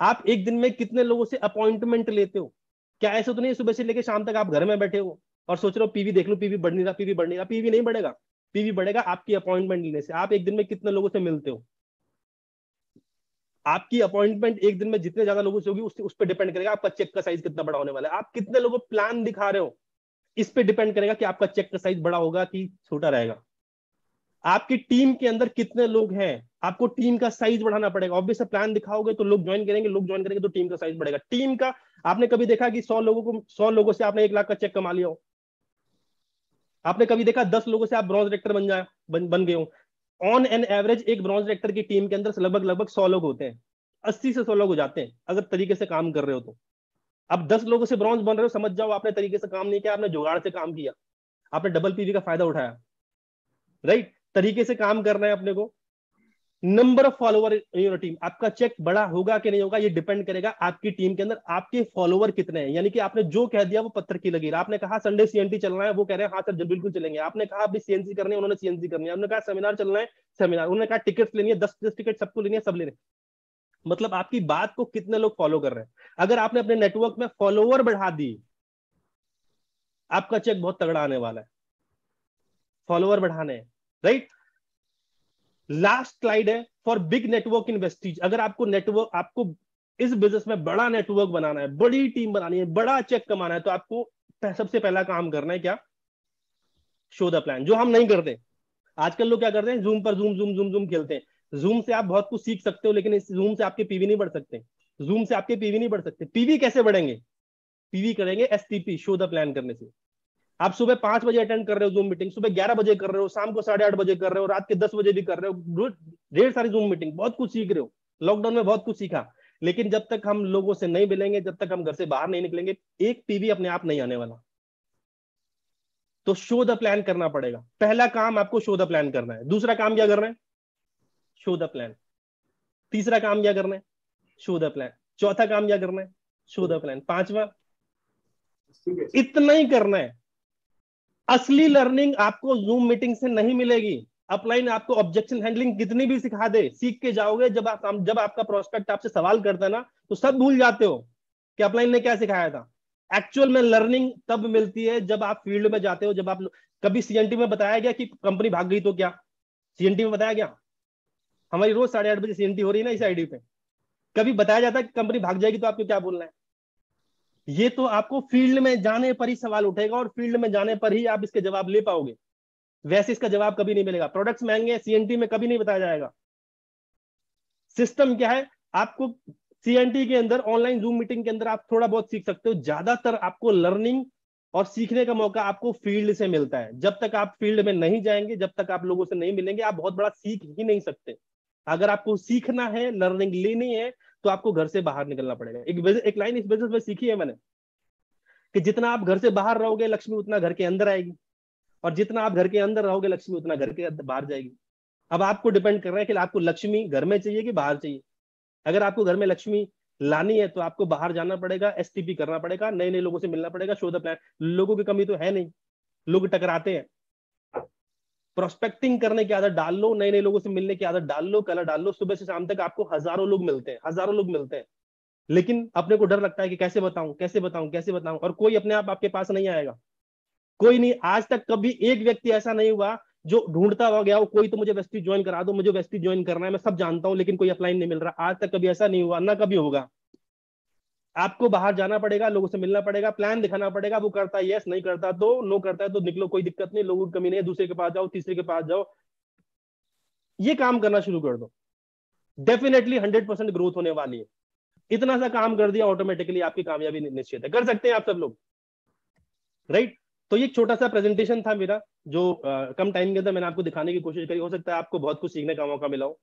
आप एक दिन में कितने लोगों से अपॉइंटमेंट लेते हो? क्या ऐसा तो नहीं सुबह से लेकर शाम तक आप घर में बैठे हो और सोच रहे हो पीवी देख लो पीवी बढ़ नहीं रहा पीवी बढ़ नहीं रहा पीवी नहीं बढ़ेगा। पीवी बढ़ेगा आपकी अपॉइंटमेंट लेने से। आप एक दिन में कितने लोगों से मिलते हो? आपकी अपॉइंटमेंट एक दिन में जितने ज़्यादा लोगों से होगी उससे उस पर डिपेंड करेगा आपका चेक का साइज़ कितना बड़ा होने वाला है। आप कितने लोगों प्लान दिखा रहे हो इस पे डिपेंड करेगा कि आपका चेक का साइज़ बड़ा होगा कि छोटा रहेगा। आपकी टीम के अंदर कितने लोग हैं आपको टीम का साइज़ बढ़ाना पड़ेगा। ऑब्वियस प्लान दिखाओगे तो लोग ज्वाइन करेंगे लोग ज्वाइन करेंगे तो टीम का साइज़ बढ़ेगा। टीम का आपने कभी देखा कि सौ लोगों को सौ लोगों से आपने एक लाख का चेक कमा लिया हो? आपने कभी देखा दस लोगों से आप ब्रॉन्ज डायरेक्टर बन जाए बन, बन गए हो? ऑन एन एवरेज एक ब्रॉन्ज डायरेक्टर की टीम के अंदर लगभग लगभग सौ लोग होते हैं। अस्सी से सौ लोग हो जाते हैं, अगर तरीके से काम कर रहे हो तो। अब दस लोगों से ब्रॉन्ज बन रहे हो, समझ जाओ आपने तरीके से काम नहीं किया, आपने जुगाड़ से काम किया, आपने डबल पीवी का फ़ायदा उठाया। राइट तरीके से काम करना है अपने को। Number of follower in your team आपका चेक बड़ा होगा कि नहीं होगा, ये डिपेंड करेगा आपकी टीम के अंदर आपके फॉलोवर कितने हैं। यानी कि आपने जो कह दिया वो पत्थर की लगी आपने कहा संडे सीएनटी चलना है, वो कह रहे हैं हाँ सर बिल्कुल चलेंगे। आपने कहा अभी सीएनसी करनी है, उन्होंने सीएनसी करनी है। उन्होंने कहा सेमिनार चलना है सेमिनार उन्होंने कहा टिकट लेनी है दस दस टिकट सबको लेनी है, सब लेने मतलब आपकी बात को कितने लोग फॉलो कर रहे हैं। अगर आपने अपने नेटवर्क में फॉलोवर बढ़ा दी, आपका चेक बहुत तगड़ा आने वाला है। फॉलोवर बढ़ाने राइट लास्ट स्लाइड है फॉर बिग नेटवर्क इन्वेस्टीज अगर आपको नेटवर्क आपको इस बिज़नेस में बड़ा नेटवर्क बनाना है, बड़ी टीम बनानी है, बड़ा चेक कमाना है तो आपको सबसे पहला काम करना है क्या? शो द प्लान जो हम नहीं करते। आजकल लोग क्या करते हैं? जूम पर जूम जूम जूम जूम खेलते हैं। जूम से आप बहुत कुछ सीख सकते हो, लेकिन इस जूम से आपके पीवी नहीं बढ़ सकते। जूम से आपके पीवी नहीं बढ़ सकते। पीवी कैसे बढ़ेंगे? पीवी करेंगे एस शो द प्लान करने से। आप सुबह पाँच बजे अटेंड कर रहे हो जूम मीटिंग सुबह ग्यारह बजे कर रहे हो शाम को साढ़े आठ बजे कर रहे हो रात के दस बजे भी कर रहे हो ढेर सारी जूम मीटिंग बहुत कुछ सीख रहे हो। लॉकडाउन में बहुत कुछ सीखा। लेकिन जब तक हम लोगों से नहीं मिलेंगे जब तक हम घर से बाहर नहीं निकलेंगे एक पीवी अपने आप नहीं आने वाला। तो शो द प्लान करना पड़ेगा। पहला काम आपको शो द प्लान करना है। दूसरा काम क्या करना है? शो द प्लान तीसरा काम क्या करना है? शो द प्लान चौथा काम क्या करना है? शो द प्लान पांचवा? इतना ही करना है। असली लर्निंग आपको जूम मीटिंग से नहीं मिलेगी। अपलाइन आपको ऑब्जेक्शन हैंडलिंग कितनी भी सिखा दे, सीख के जाओगे, जब आप जब आपका प्रोस्पेक्ट आपसे सवाल करता है ना तो सब भूल जाते हो कि अपलाइन ने क्या सिखाया था। एक्चुअल में लर्निंग तब मिलती है जब आप फ़ील्ड में जाते हो, जब आप, कभी सीएनटी में बताया गया कि कंपनी भाग गई तो क्या? सीएनटी में बताया गया? हमारी रोज साढ़े आठ बजे सीएनटी हो रही है ना इस आईडी पे। कभी बताया जाता है कि कंपनी भाग जाएगी तो आपको क्या बोलना है? ये तो आपको फ़ील्ड में जाने पर ही सवाल उठेगा और फ़ील्ड में जाने पर ही आप इसके जवाब ले पाओगे। वैसे इसका जवाब कभी नहीं मिलेगा। प्रोडक्ट्स महँगे सीएनटी में कभी नहीं बताया जाएगा। सिस्टम क्या है? आपको सीएनटी के अंदर, ऑनलाइन जूम मीटिंग के अंदर आप थोड़ा बहुत सीख सकते हो। ज़्यादातर आपको लर्निंग और सीखने का मौका आपको फ़ील्ड से मिलता है। जब तक आप फ़ील्ड में नहीं जाएँगे, जब तक आप लोगों से नहीं मिलेंगे, आप बहुत बड़ा सीख ही नहीं सकते। अगर आपको सीखना है, लर्निंग लेनी है तो आपको घर से बाहर निकलना पड़ेगा। एक एक लाइन इस बिज़नेस में सीखी है मैंने कि जितना आप घर से बाहर रहोगे, लक्ष्मी उतना घर के अंदर आएगी। और जितना आप घर के अंदर रहोगे, लक्ष्मी उतना घर के बाहर जाएगी। अब आपको डिपेंड कर रहा है कि आपको लक्ष्मी घर में चाहिए कि बाहर चाहिए? अगर आपको घर में लक्ष्मी लानी है तो आपको बाहर जाना पड़ेगा एसटीपी करना पड़ेगा नए नए लोगों से मिलना पड़ेगा शो द प्लान लोगों की कमी तो है नहीं। लोग टकराते हैं। प्रोस्पेक्टिंग करने की आदत डाल लो नए नए लोगों से मिलने की आदत डाल लो, कलर डाल लो, सुबह से शाम तक आपको हज़ारों लोग मिलते हैं, हज़ारों लोग मिलते हैं। लेकिन अपने को डर लगता है कि कैसे बताऊँ कैसे बताऊँ कैसे बताऊँ, और कोई अपने आप आपके पास नहीं आएगा। कोई नहीं, आज तक कभी एक व्यक्ति ऐसा नहीं हुआ जो ढूंढता हुआ गया कोई तो मुझे वेस्टी ज्वाइन करा दो, मुझे वेस्टी ज्वाइन करना है, मैं सब जानता हूँ, लेकिन कोई अप्लाई नहीं मिल रहा। आज तक कभी ऐसा नहीं हुआ, ना कभी होगा। आपको बाहर जाना पड़ेगा लोगों से मिलना पड़ेगा प्लान दिखाना पड़ेगा वो करता है यस नहीं करता तो नो करता है तो निकलो कोई दिक्कत नहीं लोगों की कमी नहीं दूसरे के पास जाओ तीसरे के पास जाओ। ये काम करना शुरू कर दो। डेफिनेटली हंड्रेड परसेंट ग्रोथ होने वाली है। इतना सा काम कर दिया ऑटोमेटिकली आपकी कामयाबी निश्चित है। कर सकते हैं आप सब लोग। राइट तो ये छोटा सा प्रेजेंटेशन था मेरा जो आ, कम टाइम के अंदर मैंने आपको दिखाने की कोशिश करी। हो सकता है आपको बहुत कुछ सीखने का मौका मिला हो।